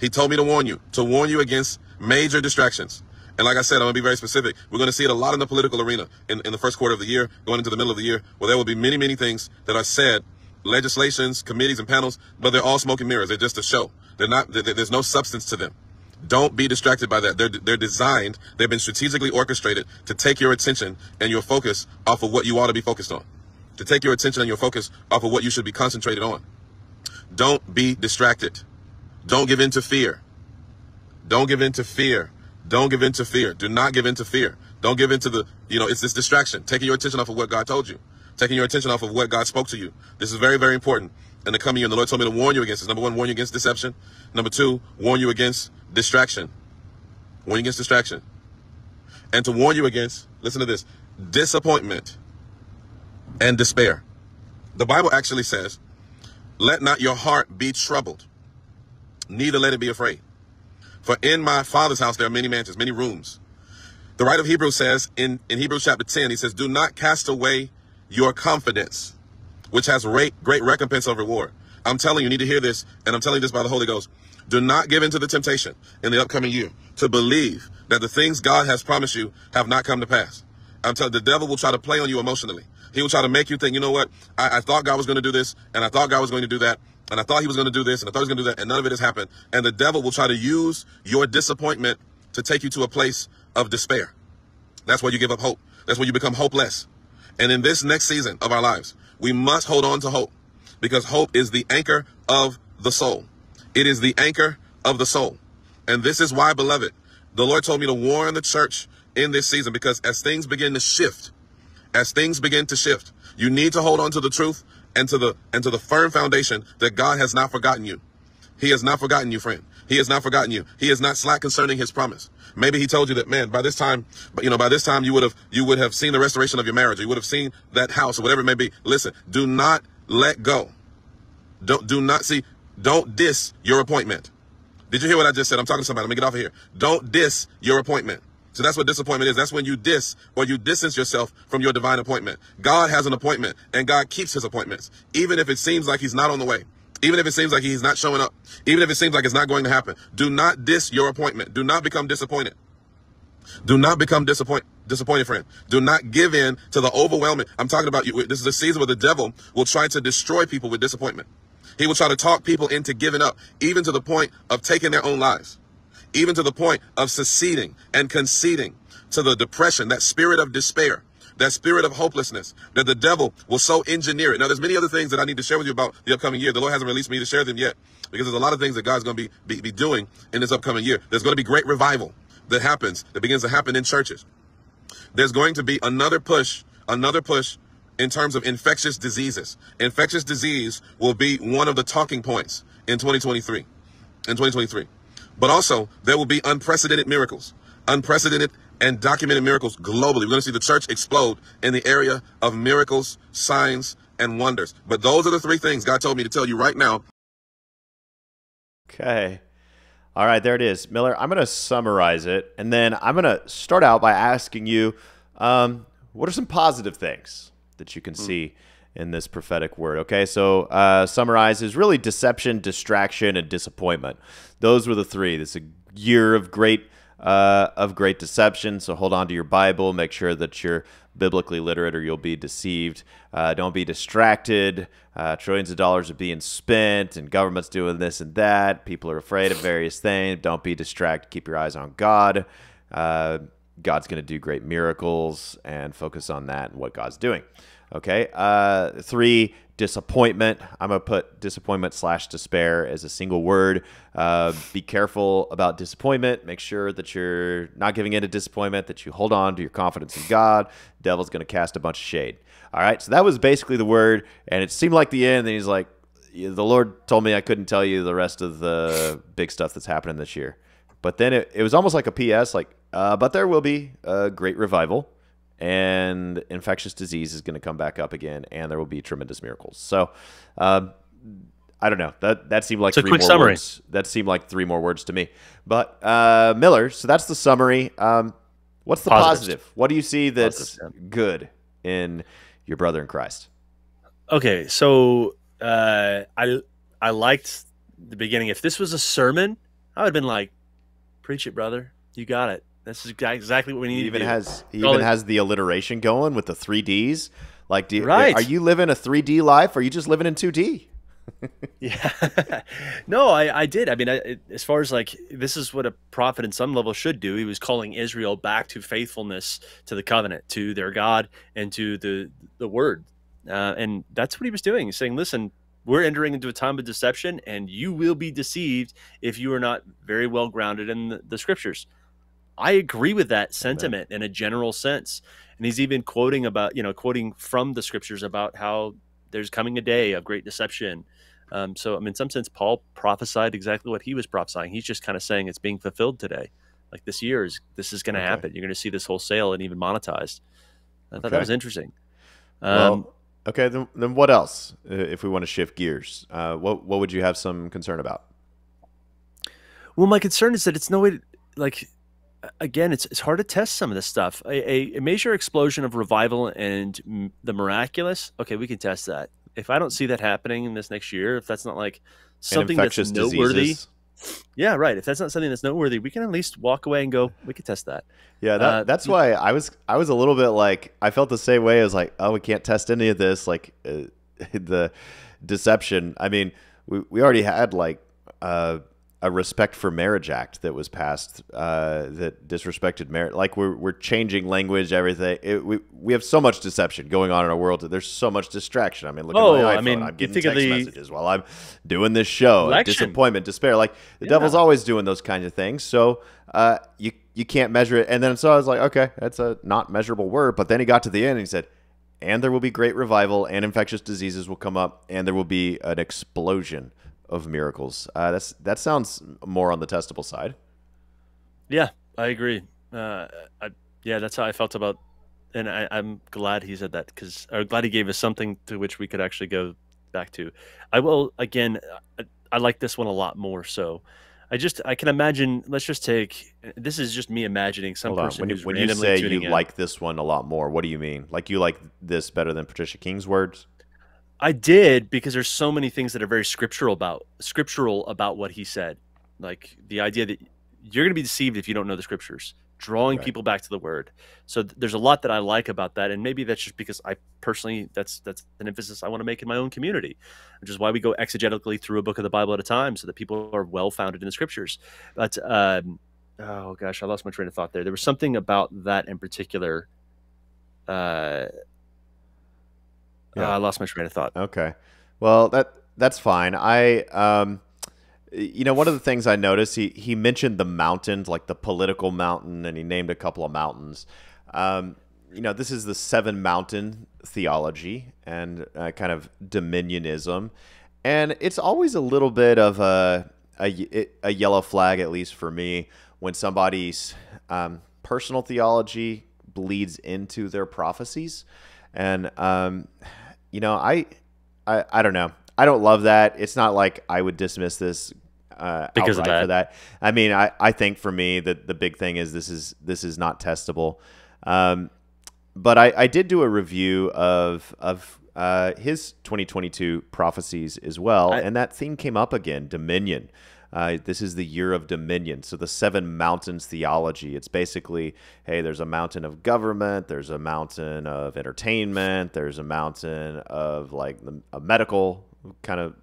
He told me to warn you, to warn you against major distractions. And like I said, I'm going to be very specific. We're going to see it a lot in the political arena in, in the first quarter of the year, going into the middle of the year, where there will be many, many things that are said, legislations, committees, and panels, but they're all smoke and mirrors. They're just a show. They're not, there- there's no substance to them. Don't be distracted by that. They're, they're designed, they've been strategically orchestrated to take your attention and your focus off of what you ought to be focused on. To take your attention and your focus off of what you should be concentrated on. Don't be distracted. Don't give in to fear. Don't give in to fear. Don't give in to fear. Do not give in to fear. Don't give in to the, you know, it's this distraction, taking your attention off of what God told you, taking your attention off of what God spoke to you. This is very, very important in the coming year. And the Lord told me to warn you against this. Number one, warn you against deception. Number two, warn you against distraction. Warn you against distraction. And to warn you against, listen to this, disappointment and despair. The Bible actually says, let not your heart be troubled, neither let it be afraid. For in my father's house there are many mansions, many rooms. The writer of Hebrews says in, in Hebrews chapter 10, he says, Do not cast away your confidence, which has great, great recompense of reward. I'm telling you, you need to hear this, and I'm telling you this by the Holy Ghost. Do not give in to the temptation in the upcoming year to believe that the things God has promised you have not come to pass. I'm telling the devil will try to play on you emotionally. He will try to make you think, you know what? I, I thought God was going to do this, and I thought God was going to do that, and I thought he was going to do this, and I thought he was going to do that, and none of it has happened. And the devil will try to use your disappointment to take you to a place of despair. That's where you give up hope. That's where you become hopeless. And in this next season of our lives, we must hold on to hope because hope is the anchor of the soul. It is the anchor of the soul. And this is why, beloved, the Lord told me to warn the church in this season because as things begin to shift, as things begin to shift, you need to hold on to the truth and to the and to the firm foundation that God has not forgotten you. He has not forgotten you, friend. He has not forgotten you. He is not slack concerning his promise. Maybe he told you that, man, by this time, but you know, by this time you would have you would have seen the restoration of your marriage, or you would have seen that house, or whatever it may be. Listen, do not let go. Don't do not see, don't diss your appointment. Did you hear what I just said? I'm talking to somebody. Let me get off of here. Don't diss your appointment. So that's what disappointment is. That's when you diss or you distance yourself from your divine appointment. God has an appointment and God keeps his appointments, even if it seems like he's not on the way. Even if it seems like he's not showing up, even if it seems like it's not going to happen, do not diss your appointment. Do not become disappointed. Do not become disappoint, disappointed, friend. Do not give in to the overwhelming. I'm talking about you. This is a season where the devil will try to destroy people with disappointment. He will try to talk people into giving up, even to the point of taking their own lives, even to the point of seceding and conceding to the depression, that spirit of despair, that spirit of hopelessness, that the devil will so engineer it. Now, there's many other things that I need to share with you about the upcoming year. The Lord hasn't released me to share them yet because there's a lot of things that God's going to be, be, be doing in this upcoming year. There's going to be great revival that happens, that begins to happen in churches. there's going to be another push, another push in terms of infectious diseases. Infectious disease will be one of the talking points in 2023. In 2023. But also, there will be unprecedented miracles, unprecedented and documented miracles globally. We're going to see the church explode in the area of miracles, signs, and wonders. But those are the three things God told me to tell you right now. Okay. All right, there it is. Miller, I'm going to summarize it, and then I'm going to start out by asking you um, what are some positive things that you can mm. see in this prophetic word? Okay, so uh, summarize is really deception, distraction, and disappointment. Those were the three. This is a year of great. Uh, of great deception. So hold on to your Bible. Make sure that you're biblically literate or you'll be deceived. Uh, don't be distracted. Uh, trillions of dollars are being spent and government's doing this and that. People are afraid of various things. Don't be distracted. Keep your eyes on God. Uh, God's going to do great miracles and focus on that and what God's doing. Okay. Uh, three, disappointment. I'm going to put disappointment slash despair as a single word. Uh, be careful about disappointment. Make sure that you're not giving in to disappointment, that you hold on to your confidence in God. Devil's going to cast a bunch of shade. All right. So that was basically the word. And it seemed like the end. And he's like, the Lord told me I couldn't tell you the rest of the big stuff that's happening this year. But then it, it was almost like a PS, like, uh, but there will be a great revival and infectious disease is going to come back up again, and there will be tremendous miracles. So, um, I don't know. That that seemed like it's three more summary. words. That seemed like three more words to me. But uh, Miller, so that's the summary. Um, what's the positive? positive? What do you see that's yeah. good in your brother in Christ? Okay, so uh, I I liked the beginning. If this was a sermon, I would have been like, "Preach it, brother. You got it." This is exactly what we need. He even has he even has the alliteration going with the three Ds. Like, do you, right. are you living a three D life, or are you just living in two D? yeah, no, I, I did. I mean, I, as far as like this is what a prophet in some level should do. He was calling Israel back to faithfulness to the covenant, to their God, and to the the word, uh, and that's what he was doing. He's saying, "Listen, we're entering into a time of deception, and you will be deceived if you are not very well grounded in the, the scriptures." I agree with that sentiment Amen. in a general sense. And he's even quoting about, you know, quoting from the scriptures about how there's coming a day of great deception. Um, so, I mean, in some sense, Paul prophesied exactly what he was prophesying. He's just kind of saying it's being fulfilled today. Like this year is this is going to okay. happen. You're going to see this wholesale and even monetized. I thought okay. that was interesting. Um, well, okay, then, then what else? If we want to shift gears, uh, what what would you have some concern about? Well, my concern is that it's no way. To, like again, it's it's hard to test some of this stuff. A, a, major explosion of revival and m- the miraculous. Okay, we can test that. If I don't see that happening in this next year, if that's not like something that's noteworthy, diseases. yeah, right. If that's not something that's noteworthy, we can at least walk away and go. We can test that. Yeah, that, uh, that's why I was I was a little bit like I felt the same way. I was like, oh, we can't test any of this. Like uh, the deception. I mean, we we already had like. Uh, a respect for marriage act that was passed uh, that disrespected marriage. Like we're we're changing language, everything. It, we we have so much deception going on in our world. There's so much distraction. I mean, look oh, at my iPhone. I mean, I'm getting text the messages while I'm doing this show. Election. Disappointment, despair. Like the yeah. devil's always doing those kinds of things. So uh, you you can't measure it. And then so I was like, okay, that's a not measurable word. But then he got to the end and he said. And there will be great revival, and infectious diseases will come up, and there will be an explosion of miracles. Uh, that's that sounds more on the testable side. Yeah, I agree. Uh, I, yeah, that's how I felt about, and I, am glad he said that because I'm glad he gave us something to which we could actually go back to. I will again. I, I like this one a lot more. So, I just I can imagine. Let's just take. This is just me imagining some Hold person on. When, you, when you say you in. like this one a lot more, what do you mean? Like you like this better than Patricia King's words? I did because there's so many things that are very scriptural about scriptural about what he said. Like the idea that you're going to be deceived if you don't know the scriptures, drawing right. people back to the word. So th- there's a lot that I like about that, and maybe that's just because I personally that's that's an emphasis I want to make in my own community, which is why we go exegetically through a book of the Bible at a time, so that people are well founded in the scriptures. But um, oh gosh, I lost my train of thought there. There was something about that in particular. Uh, yeah. Uh, I lost my train of thought. Okay. Well, that that's fine. I um you know, one of the things I noticed, he he mentioned the mountains, like the political mountain, and he named a couple of mountains. Um, you know, this is the seven mountain theology and uh, kind of dominionism, and it's always a little bit of a a, a yellow flag, at least for me, when somebody's um, personal theology bleeds into their prophecies, and um, you know, I, I I don't know. I don't love that. It's not like I would dismiss this uh, Because of that. for that. I mean, I, I think for me that the big thing is this is this is not testable. Um, but I, I did do a review of of uh, his 2022 prophecies as well, I- and that theme came up again. Dominion. Uh, this is the year of dominion. So the seven mountains theology. It's basically, hey, there's a mountain of government, there's a mountain of entertainment, there's a mountain of like a medical kind of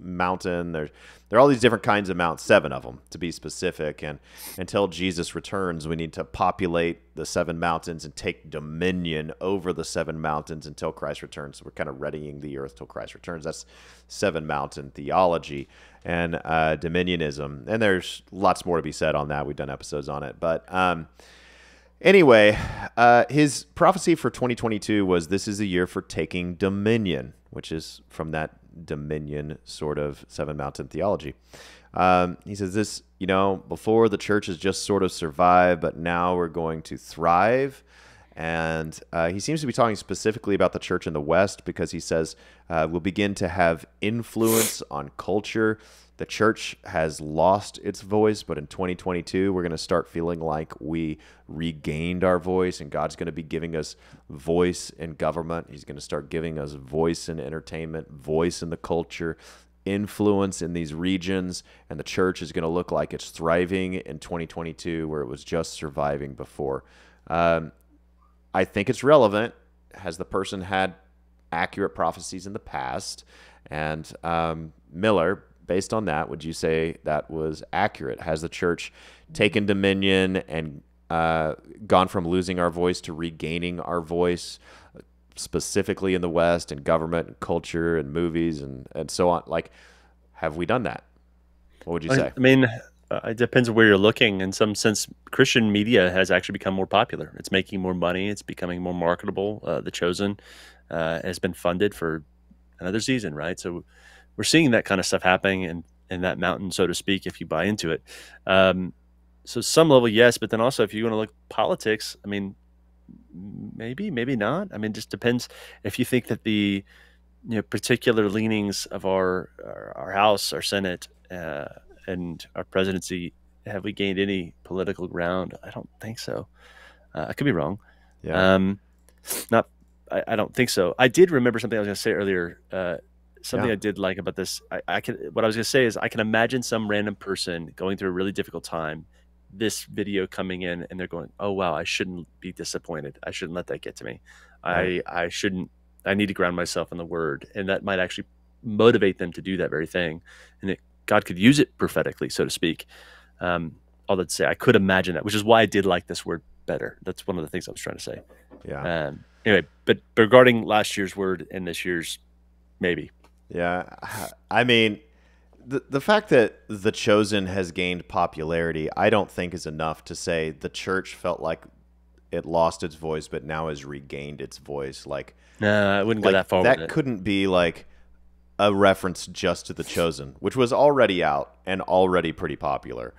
mountain. There's there are all these different kinds of mountains, seven of them to be specific. And until Jesus returns, we need to populate the seven mountains and take dominion over the seven mountains until Christ returns. So we're kind of readying the earth till Christ returns. That's seven mountain theology and uh, dominionism. And there's lots more to be said on that. We've done episodes on it, but. Um, Anyway, uh, his prophecy for 2022 was this is a year for taking dominion, which is from that dominion sort of seven mountain theology. Um, he says this, you know, before the church has just sort of survived, but now we're going to thrive. And uh, he seems to be talking specifically about the church in the West because he says uh, we'll begin to have influence on culture. The church has lost its voice, but in 2022, we're going to start feeling like we regained our voice, and God's going to be giving us voice in government. He's going to start giving us voice in entertainment, voice in the culture, influence in these regions, and the church is going to look like it's thriving in 2022, where it was just surviving before. Um, I think it's relevant. Has the person had accurate prophecies in the past? And um, Miller, based on that, would you say that was accurate? Has the church taken dominion and uh, gone from losing our voice to regaining our voice, specifically in the West and government and culture and movies and, and so on? Like, have we done that? What would you say? I mean, uh, it depends where you're looking. In some sense, Christian media has actually become more popular. It's making more money. It's becoming more marketable. Uh, the Chosen uh, has been funded for another season, right? So we're seeing that kind of stuff happening in, in that mountain, so to speak, if you buy into it. Um, so some level, yes, but then also if you want to look politics, I mean, maybe, maybe not. I mean, just depends if you think that the you know particular leanings of our our, our House, our Senate, uh, and our presidency have we gained any political ground? I don't think so. Uh, I could be wrong. Yeah. Um, not. I, I don't think so. I did remember something I was going to say earlier. Uh, something Yeah. I did like about this. I, I can. What I was going to say is I can imagine some random person going through a really difficult time. This video coming in and they're going, "Oh wow, I shouldn't be disappointed. I shouldn't let that get to me. Right. I I shouldn't. I need to ground myself in the Word, and that might actually motivate them to do that very thing. And it, God could use it prophetically, so to speak. Um, all that to say, I could imagine that, which is why I did like this word better. That's one of the things I was trying to say. yeah. Um, anyway, but regarding last year's word and this year's, maybe. Yeah, I mean, the the fact that the chosen has gained popularity, I don't think is enough to say the church felt like it lost its voice, but now has regained its voice. Like, No, I wouldn't go that far. that couldn't be like a reference just to the chosen, which was already out and already pretty popular.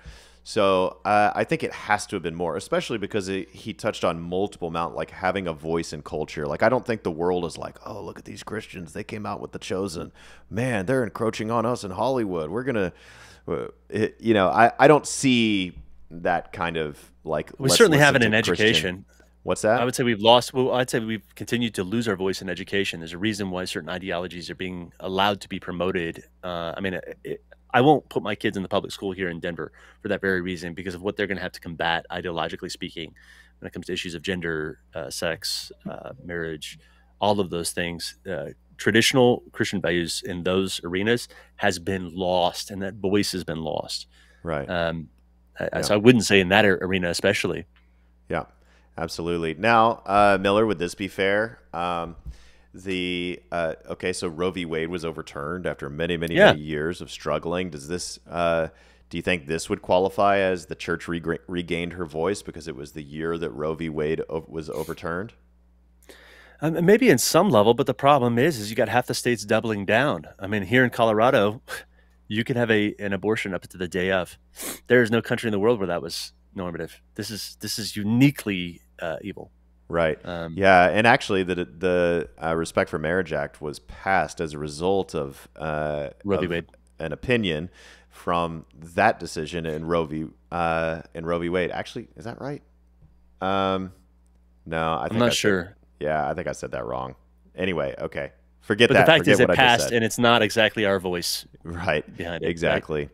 So uh, I think it has to have been more, especially because it, he touched on multiple mount, like having a voice in culture. Like I don't think the world is like, oh, look at these Christians, they came out with the chosen. Man, they're encroaching on us in Hollywood. We're gonna, uh, it, you know, I I don't see that kind of like. we certainly have it listen in Christian- education. What's that? I would say we've lost. Well, I'd say we've continued to lose our voice in education. There's a reason why certain ideologies are being allowed to be promoted. Uh, I mean, it, it, I won't put my kids in the public school here in Denver for that very reason, because of what they're going to have to combat ideologically speaking when it comes to issues of gender, uh, sex, uh, marriage, all of those things. Uh, traditional Christian values in those arenas has been lost, and that voice has been lost. right. Um, I- Yeah. So I wouldn't say in that arena, especially. Yeah, absolutely. Now, uh, Miller, would this be fair? Um, the uh, okay, so Roe v. Wade was overturned after many, many, Yeah. many years of struggling. Does this uh, Do you think this would qualify as the church reg- regained her voice because it was the year that Roe v. Wade o- was overturned? Um, maybe in some level, but the problem is, is you got half the states doubling down. I mean, here in Colorado, you can have a an abortion up to the day of. There is no country in the world where that was normative. This is this is uniquely uh, evil. Right. Um, yeah, and actually, the the uh, Respect for Marriage Act was passed as a result of, uh, Roe v. Wade. an opinion from that decision in Roe v. Uh, in Roe v. Wade. Actually, is that right? Um, no, I think I'm not I said, sure. Yeah, I think I said that wrong. Anyway, okay, forget but that. the fact forget is, it passed, and it's not exactly our voice. Right. Behind it. Exactly.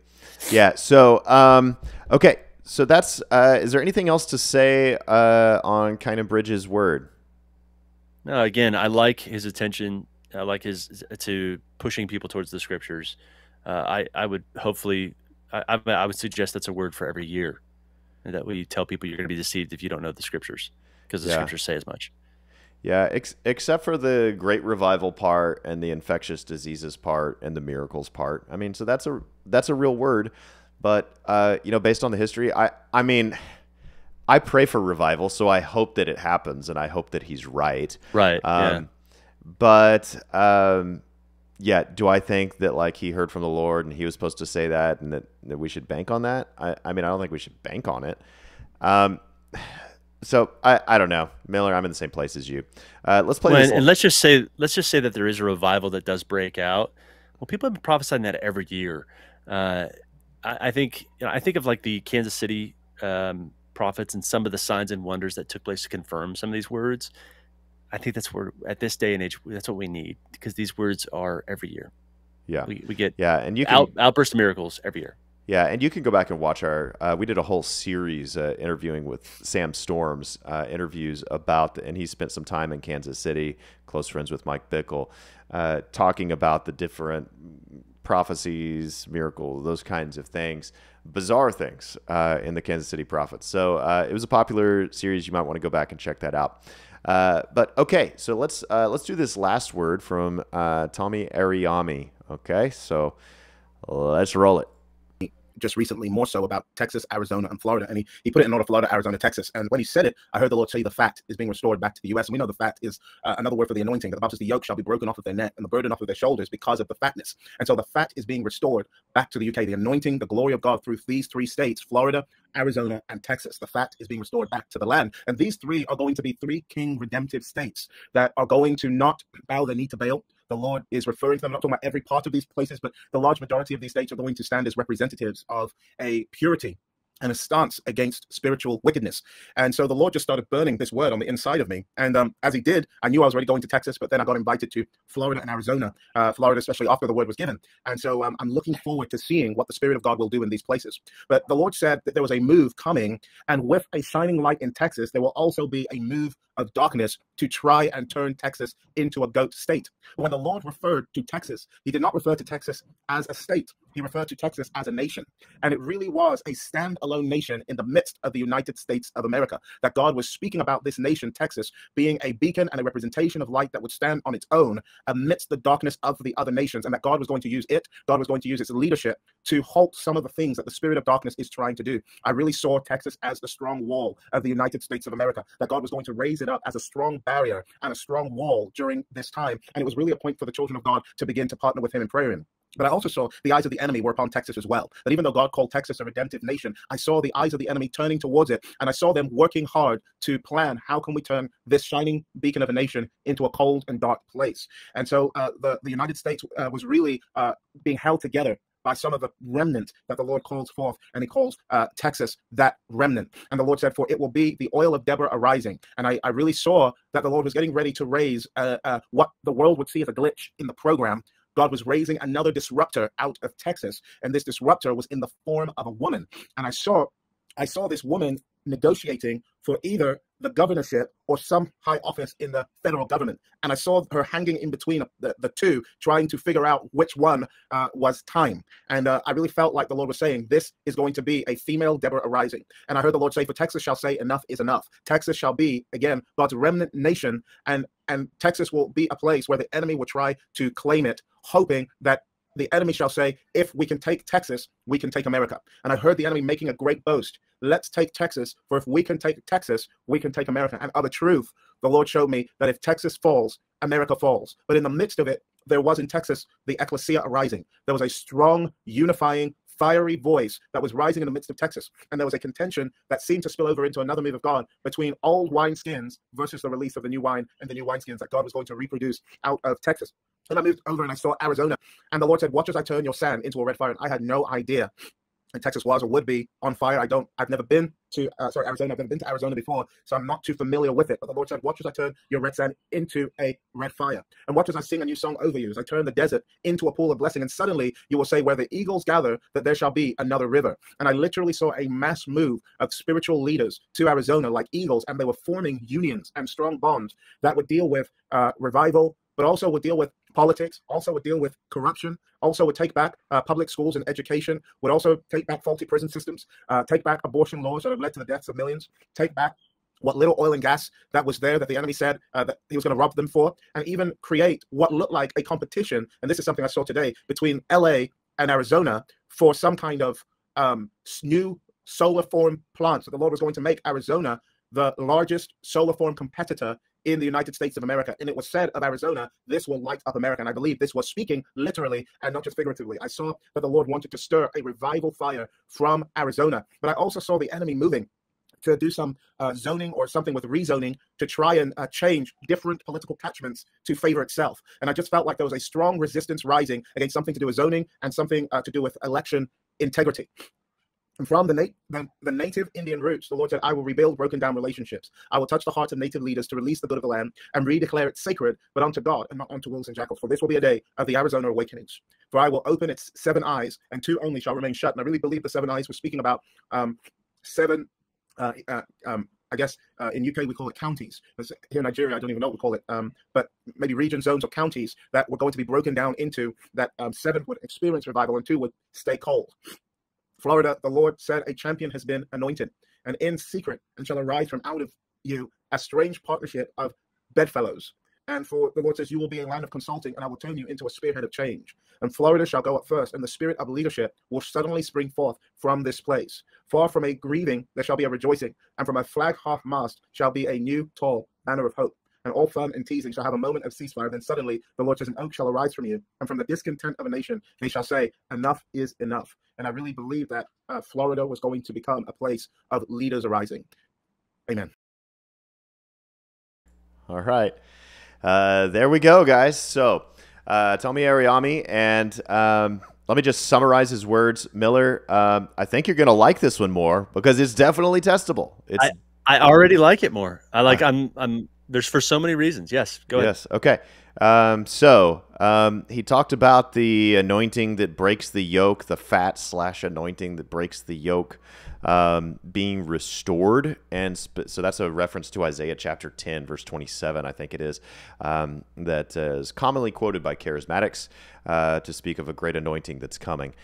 yeah. So, um, okay. So that's. Uh, is there anything else to say uh, on kind of Bridges' word? No. Again, I like his attention. I like his to pushing people towards the scriptures. Uh, I I would hopefully I, I, would suggest that's a word for every year. And that way you tell people you're going to be deceived if you don't know the scriptures because the Yeah. scriptures say as much. Yeah, ex- except for the great revival part and the infectious diseases part and the miracles part. I mean, so that's a that's a real word, but uh, you know, based on the history, I I mean, I pray for revival, so I hope that it happens, and I hope that he's right. Right. Um, yeah. But um, yeah, do I think that like he heard from the Lord and he was supposed to say that, and that, that we should bank on that? I, I mean, I don't think we should bank on it. Um, so I, I don't know, Miller. I'm in the same place as you. Uh, let's play Well, this. and, and let's just say let's just say that there is a revival that does break out. Well, people have been prophesying that every year. Uh, I, I think you know, I think of like the Kansas City um, prophets and some of the signs and wonders that took place to confirm some of these words. I think that's where at this day and age that's what we need because these words are every year. yeah, We, we get yeah, and you can out, outburst of miracles every year. Yeah, and you can go back and watch our. Uh, we did a whole series uh, interviewing with Sam Storms, uh, interviews about, the, and he spent some time in Kansas City, close friends with Mike Bickle, uh, talking about the different prophecies, miracles, those kinds of things, bizarre things uh, in the Kansas City prophets. So uh, it was a popular series. You might want to go back and check that out. Uh, but okay, so let's uh, let's do this last word from uh, Tomi Arayomi. Okay, so let's roll it. Just recently more so about Texas, Arizona, and Florida. And he, he put it in order Florida, Arizona, Texas. And when he said it, I heard the Lord say the fat is being restored back to the U.S. And we know the fat is uh, another word for the anointing. The Bible says the yoke shall be broken off of their neck and the burden off of their shoulders because of the fatness. And so the fat is being restored back to the UK. The anointing, the glory of God through these three states, Florida, Arizona, and Texas. The fat is being restored back to the land. And these three are going to be three king redemptive states that are going to not bow the knee to Baal. The Lord is referring to them. I'm not talking about every part of these places, but the large majority of these states are going to stand as representatives of a purity and a stance against spiritual wickedness. And so the Lord just started burning this word on the inside of me. And um, as he did, I knew I was already going to Texas, but then I got invited to Florida and Arizona, uh, Florida, especially after the word was given. And so um, I'm looking forward to seeing what the Spirit of God will do in these places. But the Lord said that there was a move coming, and with a shining light in Texas, there will also be a move of darkness to try and turn Texas into a goat state. When the Lord referred to Texas, he did not refer to Texas as a state, he referred to Texas as a nation. And it really was a standalone nation in the midst of the United States of America. That God was speaking about this nation, Texas, being a beacon and a representation of light that would stand on its own amidst the darkness of the other nations. And that God was going to use it, God was going to use its leadership to halt some of the things that the spirit of darkness is trying to do. I really saw Texas as the strong wall of the United States of America, that God was going to raise it up as a strong barrier and a strong wall during this time. And it was really a point for the children of God to begin to partner with Him in prayer. In. But I also saw the eyes of the enemy were upon Texas as well. That even though God called Texas a redemptive nation, I saw the eyes of the enemy turning towards it, and I saw them working hard to plan how can we turn this shining beacon of a nation into a cold and dark place. And so uh, the the United States uh, was really uh, being held together by some of the remnant that the Lord calls forth, and He calls uh, Texas that remnant. And the Lord said, "For it will be the oil of Deborah arising." And I, I really saw that the Lord was getting ready to raise uh, uh, what the world would see as a glitch in the program. God was raising another disruptor out of Texas, and this disruptor was in the form of a woman. And I saw, I saw this woman negotiating for either the governorship or some high office in the federal government. And I saw her hanging in between the, the two, trying to figure out which one uh, was time. And uh, I really felt like the Lord was saying, This is going to be a female Deborah arising. And I heard the Lord say, For Texas shall say, Enough is enough. Texas shall be, again, God's remnant nation. And, and Texas will be a place where the enemy will try to claim it, hoping that the enemy shall say, If we can take Texas, we can take America. And I heard the enemy making a great boast. Let's take Texas, for if we can take Texas, we can take America. And of a truth, the Lord showed me that if Texas falls, America falls. But in the midst of it, there was in Texas the ecclesia arising. There was a strong, unifying, fiery voice that was rising in the midst of Texas. And there was a contention that seemed to spill over into another move of God between old wineskins versus the release of the new wine and the new wineskins that God was going to reproduce out of Texas. And I moved over and I saw Arizona. And the Lord said, Watch as I turn your sand into a red fire. And I had no idea and Texas was or would be on fire. I don't, I've never been to, uh, sorry, Arizona. I've never been to Arizona before, so I'm not too familiar with it. But the Lord said, watch as I turn your red sand into a red fire. And watch as I sing a new song over you, as I turn the desert into a pool of blessing. And suddenly you will say, where the eagles gather, that there shall be another river. And I literally saw a mass move of spiritual leaders to Arizona like eagles, and they were forming unions and strong bonds that would deal with uh, revival, but also would deal with politics, also would deal with corruption, also would take back uh, public schools and education, would also take back faulty prison systems, uh, take back abortion laws that have led to the deaths of millions, take back what little oil and gas that was there that the enemy said uh, that he was going to rob them for, and even create what looked like a competition. And this is something I saw today between LA and Arizona for some kind of um, new solar farm plants that the Lord was going to make Arizona the largest solar farm competitor in the United States of America. And it was said of Arizona, this will light up America. And I believe this was speaking literally and not just figuratively. I saw that the Lord wanted to stir a revival fire from Arizona, but I also saw the enemy moving to do some uh, zoning or something with rezoning to try and uh, change different political catchments to favor itself. And I just felt like there was a strong resistance rising against something to do with zoning and something uh, to do with election integrity. From the, na- the, the, native Indian roots, the Lord said, I will rebuild broken down relationships. I will touch the hearts of native leaders to release the good of the land and redeclare it sacred, but unto God and not unto wolves and jackals. For this will be a day of the Arizona awakenings. For I will open its seven eyes, and two only shall remain shut. And I really believe the seven eyes were speaking about um, seven, uh, uh, um, I guess uh, in UK we call it counties. Here in Nigeria, I don't even know what we call it, um, but maybe region zones or counties that were going to be broken down into that um, seven would experience revival and two would stay cold. Florida, the Lord said, A champion has been anointed, and in secret, and shall arise from out of you a strange partnership of bedfellows. And for the Lord says, You will be a land of consulting, and I will turn you into a spearhead of change. And Florida shall go up first, and the spirit of leadership will suddenly spring forth from this place. Far from a grieving, there shall be a rejoicing, and from a flag half mast shall be a new tall banner of hope and all fun and teasing shall have a moment of ceasefire. Then suddenly the Lord says, An oak shall arise from you, and from the discontent of a nation they shall say, Enough is enough. And I really believe that uh, Florida was going to become a place of leaders arising. Amen. All right. Uh, there we go, guys. So, uh, Tomi Arayomi, and um, let me just summarize his words. Miller, um, I think you're going to like this one more because it's definitely testable. It's I, I already like it more. I like. Uh, I'm. I'm there's for so many reasons. Yes, go ahead. Yes. Okay. Um, so um, he talked about the anointing that breaks the yoke, the fat slash anointing that breaks the yoke um, being restored. And sp- so that's a reference to Isaiah chapter 10, verse 27, I think it is, um, that is commonly quoted by charismatics uh, to speak of a great anointing that's coming.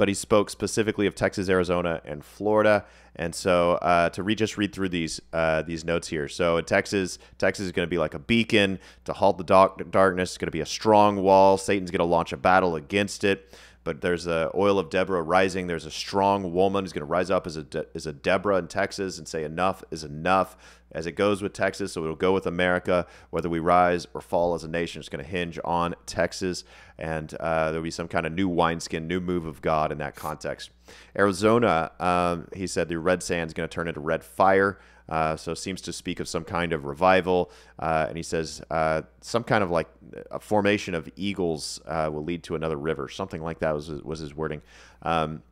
But he spoke specifically of Texas, Arizona, and Florida. And so uh, to read, just read through these uh, these notes here. So in Texas, Texas is going to be like a beacon to halt the dark- darkness. It's going to be a strong wall. Satan's going to launch a battle against it. But there's a oil of Deborah rising. There's a strong woman who's going to rise up as a De- as a Deborah in Texas and say enough is enough. As it goes with Texas, so it'll go with America. Whether we rise or fall as a nation, it's going to hinge on Texas, and uh, there'll be some kind of new wineskin, new move of God in that context. Arizona, um, he said, the red sand is going to turn into red fire. Uh, so seems to speak of some kind of revival. Uh, and he says uh, some kind of like a formation of eagles uh, will lead to another river. Something like that was, was his wording. Um,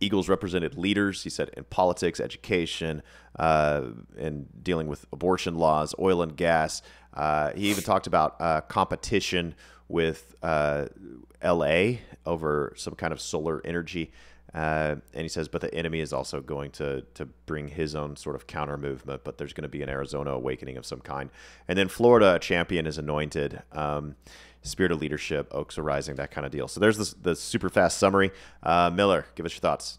eagles represented leaders, he said, in politics, education, uh, and dealing with abortion laws, oil and gas. Uh, he even talked about competition with LA over some kind of solar energy. Uh, and he says, but the enemy is also going to to bring his own sort of counter movement. But there's going to be an Arizona awakening of some kind. And then Florida, a champion is anointed. Um, spirit of leadership, oaks arising, that kind of deal. So there's this, the super fast summary. Uh, Miller, give us your thoughts.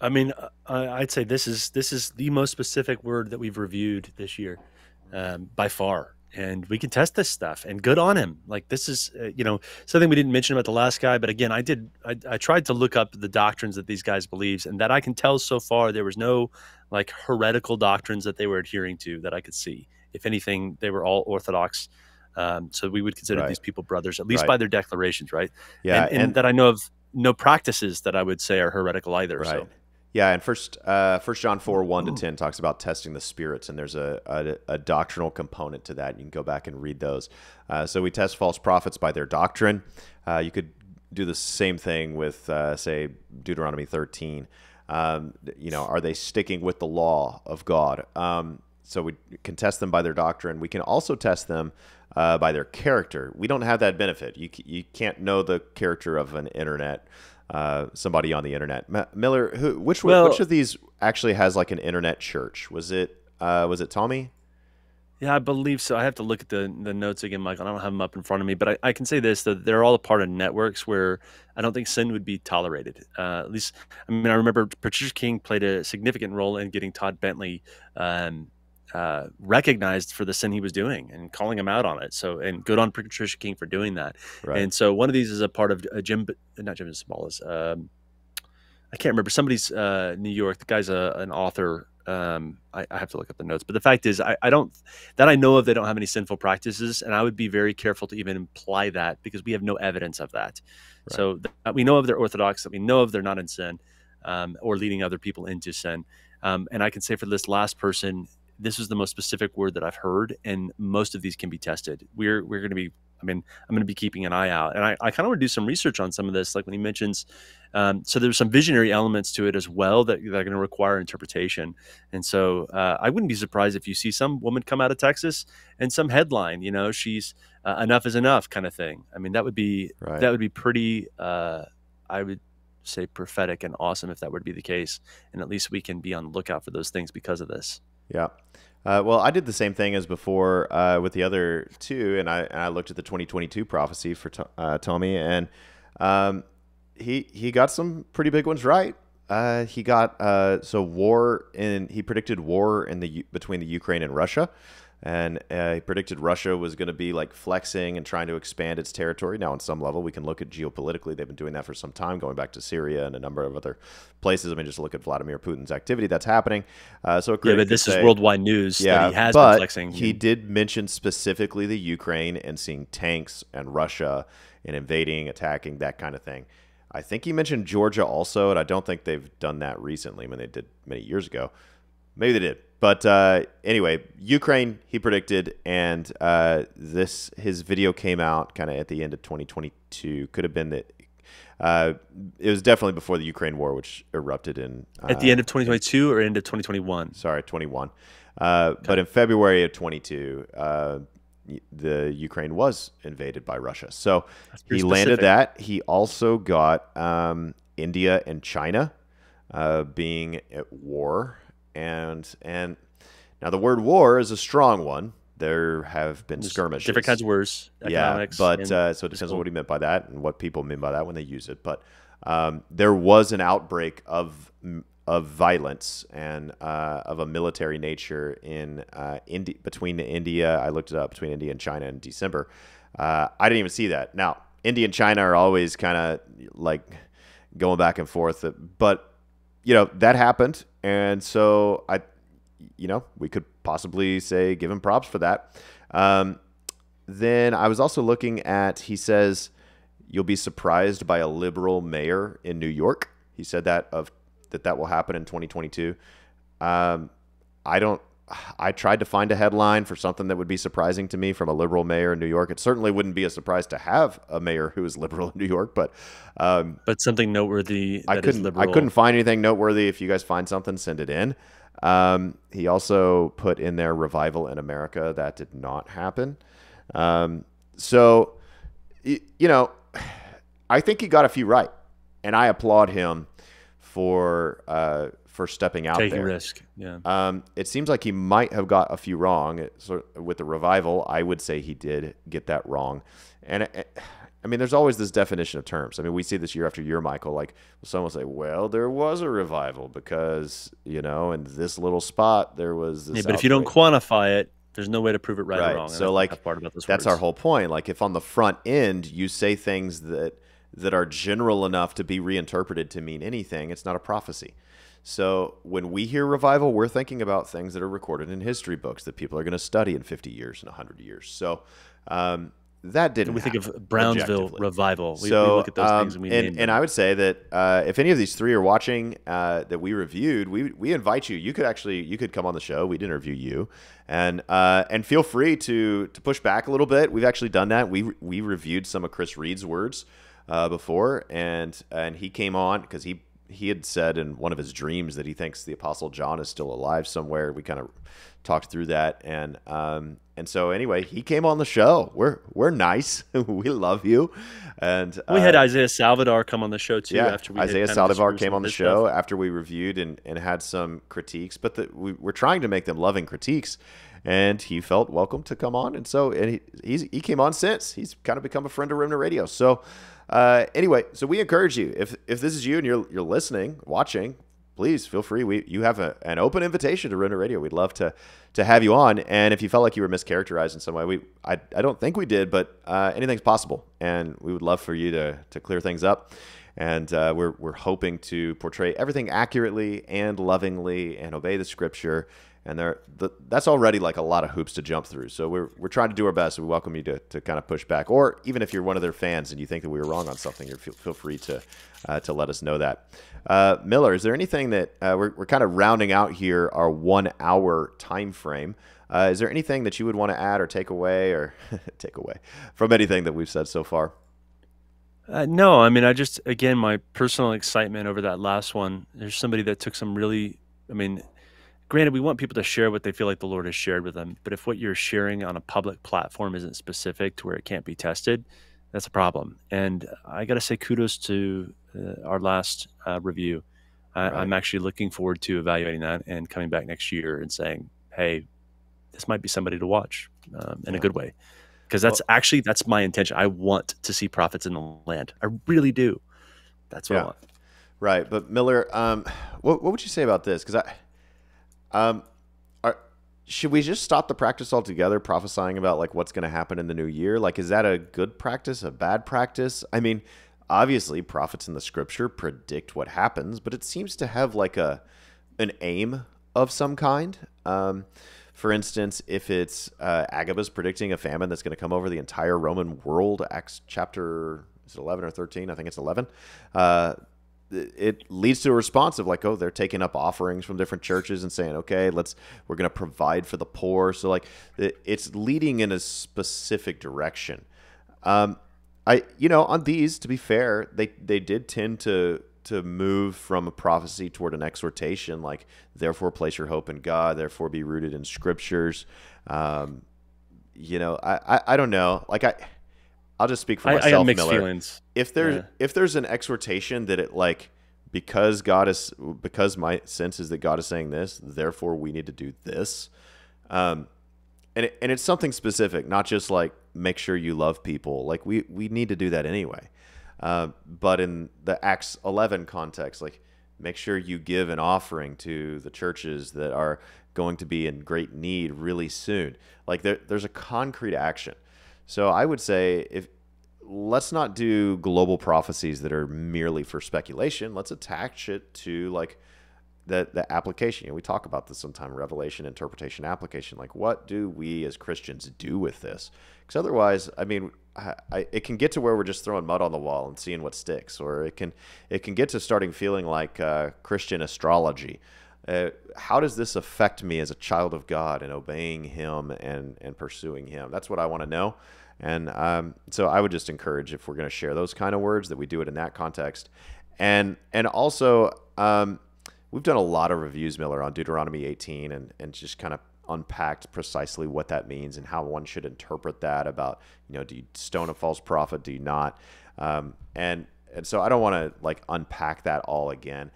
I mean, I'd say this is this is the most specific word that we've reviewed this year, um, by far and we can test this stuff and good on him like this is uh, you know something we didn't mention about the last guy but again i did I, I, tried to look up the doctrines that these guys believes and that i can tell so far there was no like heretical doctrines that they were adhering to that i could see if anything they were all orthodox um, so we would consider right. these people brothers at least right. by their declarations right yeah and, and, and, that i know of no practices that i would say are heretical either right. so yeah, and first, uh, First John four one to ten talks about testing the spirits, and there's a, a, a doctrinal component to that. You can go back and read those. Uh, so we test false prophets by their doctrine. Uh, you could do the same thing with, uh, say, Deuteronomy thirteen. Um, you know, are they sticking with the law of God? Um, so we can test them by their doctrine. We can also test them uh, by their character. We don't have that benefit. You you can't know the character of an internet uh, somebody on the internet. M- Miller, who, which well, which of these actually has like an internet church? Was it uh, was it Tomi? Yeah, I believe so. I have to look at the the notes again, Michael. I don't have them up in front of me, but I, I can say this: that they're all a part of networks where I don't think sin would be tolerated. Uh, at least, I mean, I remember Patricia King played a significant role in getting Todd Bentley um, uh, recognized for the sin he was doing and calling him out on it. So, and good on Patricia King for doing that. Right. And so, one of these is a part of uh, Jim, not Jim Small's. Um, I can't remember somebody's uh, New York. The guy's a, an author. Um, I, I, have to look up the notes, but the fact is, I, I, don't that I know of. They don't have any sinful practices, and I would be very careful to even imply that because we have no evidence of that. Right. So th- we know of their orthodox, that we know of they're not in sin, um, or leading other people into sin. Um, and I can say for this last person, this is the most specific word that I've heard, and most of these can be tested. We're we're going to be. I mean, I'm going to be keeping an eye out, and I, I kind of want to do some research on some of this. Like when he mentions, um, so there's some visionary elements to it as well that, that are going to require interpretation. And so uh, I wouldn't be surprised if you see some woman come out of Texas and some headline, you know, she's uh, enough is enough kind of thing. I mean, that would be right. that would be pretty. Uh, I would say prophetic and awesome if that would be the case, and at least we can be on the lookout for those things because of this. Yeah. Uh, well, I did the same thing as before uh, with the other two, and I and I looked at the 2022 prophecy for uh, Tomi, and um, he he got some pretty big ones right. Uh, he got uh, so war in he predicted war in the between the Ukraine and Russia and uh, he predicted Russia was going to be like flexing and trying to expand its territory. Now, on some level, we can look at geopolitically; they've been doing that for some time, going back to Syria and a number of other places. I mean, just look at Vladimir Putin's activity that's happening. Uh, so, yeah, but this say, is worldwide news. Yeah, he has but been flexing. He did mention specifically the Ukraine and seeing tanks and Russia and invading, attacking, that kind of thing. I think he mentioned Georgia also, and I don't think they've done that recently. I mean, they did many years ago. Maybe they did. But uh, anyway, Ukraine he predicted, and uh, this his video came out kind of at the end of 2022. Could have been that. Uh, it was definitely before the Ukraine war, which erupted in at the end of 2022 or end of 2021. Sorry, 21. Uh, okay. But in February of 22, uh, the Ukraine was invaded by Russia. So he specific. landed that. He also got um, India and China uh, being at war and and now the word war is a strong one. There have been There's skirmishes, different kinds of words. Yeah, but uh, so it depends on what he meant by that and what people mean by that when they use it. But um, there was an outbreak of of violence and uh, of a military nature in uh, Indi- between India. I looked it up between India and China in December. Uh, I didn't even see that. Now, India and China are always kind of like going back and forth, but you know that happened, and so I, you know, we could possibly say give him props for that. Um, then I was also looking at. He says you'll be surprised by a liberal mayor in New York. He said that of that that will happen in 2022. Um, I don't I tried to find a headline for something that would be surprising to me from a liberal mayor in New York. It certainly wouldn't be a surprise to have a mayor who is liberal in New York, but um, but something noteworthy. I couldn't I couldn't find anything noteworthy. If you guys find something, send it in. Um, he also put in there revival in America. That did not happen. Um, so you know, I think he got a few right, and I applaud him for. Uh, for stepping out taking there. risk. Yeah. Um, it seems like he might have got a few wrong. Eh, so with the revival, I would say he did get that wrong. And it, I mean, there's always this definition of terms. I mean, we see this year after year, Michael. Like someone will say, "Well, there was a revival because you know, in this little spot there was." yeah, but if you don't quantify it, There's no way to prove it right, Right. or wrong. So, like, that's part about those That's our whole point. Like if on the front end you say things that that are general enough to be reinterpreted to mean anything, it's not a prophecy. So when we hear revival, we're thinking about things that are recorded in history books that people are going to study in 50 years and 100 years. So um, that didn't. we think of Brownsville revival. We, so we look at those um, things and we and, and. I would say that uh, if any of these three are watching uh, that we reviewed, we we invite you. You could actually you could come on the show. We'd interview you, and uh, and feel free to to push back a little bit. We've actually done that. We we reviewed some of Chris Reed's words uh, before, and and he came on because he he had said in one of his dreams that he thinks the apostle John is still alive somewhere. We kind of talked through that, and um, and so anyway, he came on the show. We're we're nice. we love you, and we had uh, Isaiah Saldivar come on the show too. yeah, after we Isaiah kind of Saldivar dispersed came on the show stuff. after we reviewed and, and had some critiques, but the, we, we're trying to make them loving critiques. And he felt welcome to come on, and so and he he's, he came on since. He's kind of become a friend of Remnant Radio. So uh, anyway, so we encourage you if if this is you and you're you're listening, watching, please feel free. We you have a, an open invitation to Remnant Radio. We'd love to to have you on. And if you felt like you were mischaracterized in some way, we I, I don't think we did, but uh, anything's possible, and we would love for you to to clear things up and uh, we're, we're hoping to portray everything accurately and lovingly and obey the scripture and there the, that's already like a lot of hoops to jump through. So we're, we're trying to do our best. We welcome you to, to kind of push back. Or even if you're one of their fans and you think that we were wrong on something you feel, feel free to uh, to let us know that. Uh, miller is there anything that uh, we're, we're kind of rounding out here our one hour time frame uh, is there anything that you would want to add or take away or take away from anything that we've said so far? Uh, no, I mean, I just again my personal excitement over that last one. There's somebody that took some really, I mean, granted, we want people to share what they feel like the Lord has shared with them, but if what you're sharing on a public platform isn't specific to where it can't be tested, that's a problem. And I got to say kudos to uh, our last uh, review. I, Right. I'm actually looking forward to evaluating that and coming back next year and saying, hey, this might be somebody to watch um, in Yeah. a good way because that's actually that's my intention. I want to see prophets in the land. I really do. That's what Yeah. I want. Right, but Miller, um, what what would you say about this? Because I, um, are should we just stop the practice altogether, prophesying about like what's going to happen in the new year? Like, is that a good practice, a bad practice? I mean, obviously, prophets in the scripture predict what happens, but it seems to have like a an aim of some kind. Um, for instance, if it's uh, Agabus predicting a famine that's going to come over the entire Roman world, Acts chapter is it eleven or thirteen? I think it's eleven. Uh, it leads to a response of like, oh, they're taking up offerings from different churches and saying, okay, let's we're going to provide for the poor. So like, it, it's leading in a specific direction. Um, I you know on these to be fair, they they did tend to to move from a prophecy toward an exhortation, like therefore place your hope in God, therefore be rooted in scriptures. Um, you know, I, I I don't know, like I. I'll just speak for myself, I got mixed Miller feelings. if there's Yeah. if there's an exhortation that it like because God is because my sense is that God is saying this, therefore we need to do this. Um, and it, and it's something specific, not just like make sure you love people. Like we we need to do that anyway. Uh, but in the Acts 11 context, like make sure you give an offering to the churches that are going to be in great need really soon. Like there, there's a concrete action. So I would say if let's not do global prophecies that are merely for speculation. Let's attach it to like the the application. You know, we talk about this sometime. Revelation, interpretation, application. Like, what do we as Christians do with this? Because otherwise, I mean, I, it can get to where we're just throwing mud on the wall and seeing what sticks, or it can it can get to starting feeling like uh, Christian astrology. Uh, how does this affect me as a child of God and obeying Him and and pursuing Him? That's what I want to know. And um, so I would just encourage if we're going to share those kind of words that we do it in that context. And and also um, we've done a lot of reviews, Miller, on Deuteronomy 18 and and just kind of unpacked precisely what that means and how one should interpret that about you know do you stone a false prophet do you not um, and and so I don't want to like unpack that all again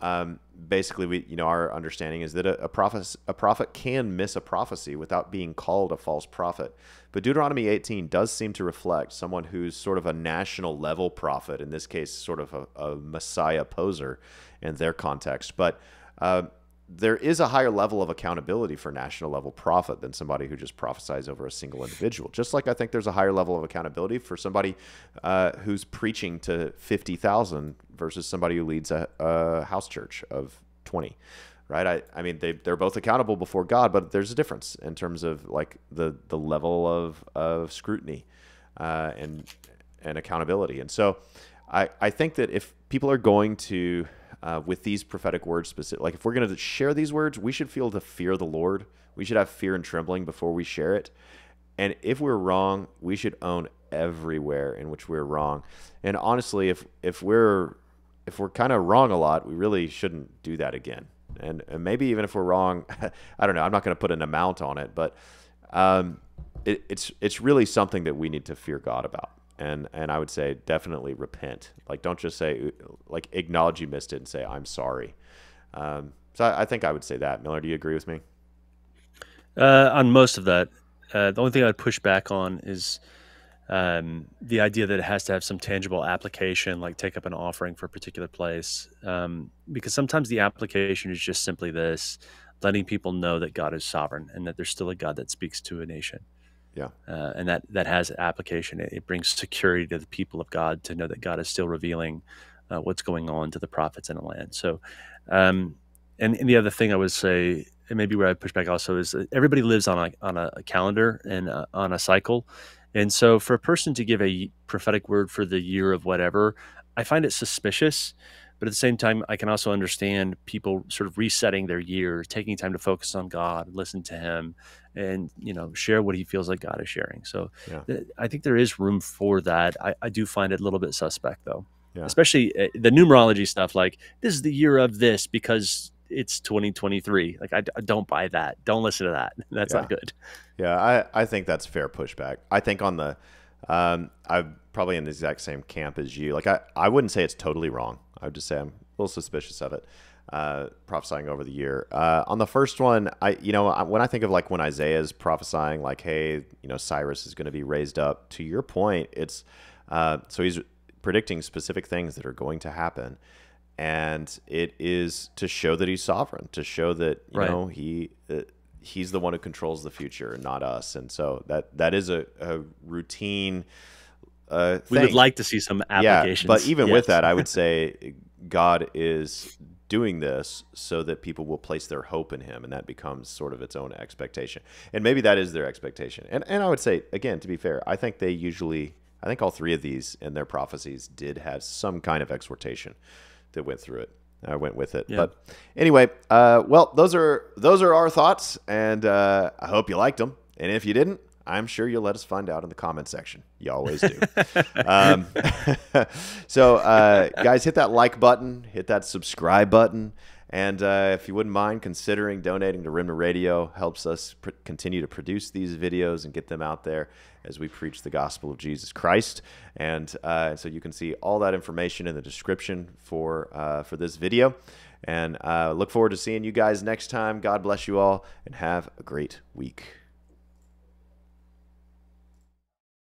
um, basically we you know our understanding is that a, a prophet a prophet can miss a prophecy without being called a false prophet. But Deuteronomy 18 does seem to reflect someone who's sort of a national level prophet in this case sort of a, a messiah poser in their context. But uh, there is a higher level of accountability for national level prophet than somebody who just prophesies over a single individual. Just like I think there's a higher level of accountability for somebody uh, who's preaching to 50,000 versus somebody who leads a, a, house church of 20. Right? I, I mean, they, they're both accountable before God, but there's a difference in terms of like the, the level of, of scrutiny uh, and, and accountability. And so I, I think that if people are going to uh, with these prophetic words specific. Like if we're going to share these words, we should feel the fear of the Lord. We should have fear and trembling before we share it. And if we're wrong, we should own everywhere in which we're wrong. And honestly, if if we're if we're kind of wrong a lot, we really shouldn't do that again. And, and maybe even if we're wrong, I don't know. I'm not going to put an amount on it, but um, it, it's it's really something that we need to fear God about and and I would say definitely repent. Like don't just say like acknowledge you missed it and say I'm sorry. Um, so I, I, think I would say that. Miller, do you agree with me? Uh, on most of that, uh, the only thing I'd push back on is um, the idea that it has to have some tangible application, like take up an offering for a particular place. Um, because sometimes the application is just simply this: letting people know that God is sovereign and that there's still a God that speaks to a nation. Yeah. Uh, and that, that has application. It, it, brings security to the people of God to know that God is still revealing uh, what's going on to the prophets in the land. So, um, and, and, the other thing I would say, and maybe where I push back also, is everybody lives on a, on a, calendar and uh, on a cycle. And so for a person to give a prophetic word for the year of whatever, I find it suspicious but at the same time, I can also understand people sort of resetting their year, taking time to focus on God, listen to Him, and you know share what He feels like God is sharing. So yeah. th- I think there is room for that. I, I, do find it a little bit suspect though, yeah. especially uh, the numerology stuff. Like this is the year of this because it's 2023. Like I, I don't buy that. Don't listen to that. That's yeah. not good. Yeah, I I think that's fair pushback. I think on the um, I'm probably in the exact same camp as you. Like I, I wouldn't say it's totally wrong. I would just say I'm a little suspicious of it. Uh, prophesying over the year. Uh, on the first one, I you know when I think of like when Isaiah is prophesying, like hey, you know Cyrus is going to be raised up. To your point, it's uh, so he's predicting specific things that are going to happen, and it is to show that he's sovereign, to show that you right. know he uh, he's the one who controls the future, not us. And so that that is a, a routine uh, we would like to see some applications. Yeah, but even yes. with that, I would say God is doing this so that people will place their hope in Him, and that becomes sort of its own expectation. And maybe that is their expectation. And and I would say again, to be fair, I think they usually, I think all three of these in their prophecies did have some kind of exhortation that went through it. I went with it. Yeah. But anyway, uh, well, those are those are our thoughts, and uh, I hope you liked them. And if you didn't, I'm sure you'll let us find out in the comment section. You always do. um, so, uh, guys, hit that like button, hit that subscribe button. And uh, if you wouldn't mind considering donating to Remnant Radio, helps us pr- continue to produce these videos and get them out there as we preach the gospel of Jesus Christ. And uh, so you can see all that information in the description for uh, for this video. And uh, look forward to seeing you guys next time. God bless you all, and have a great week.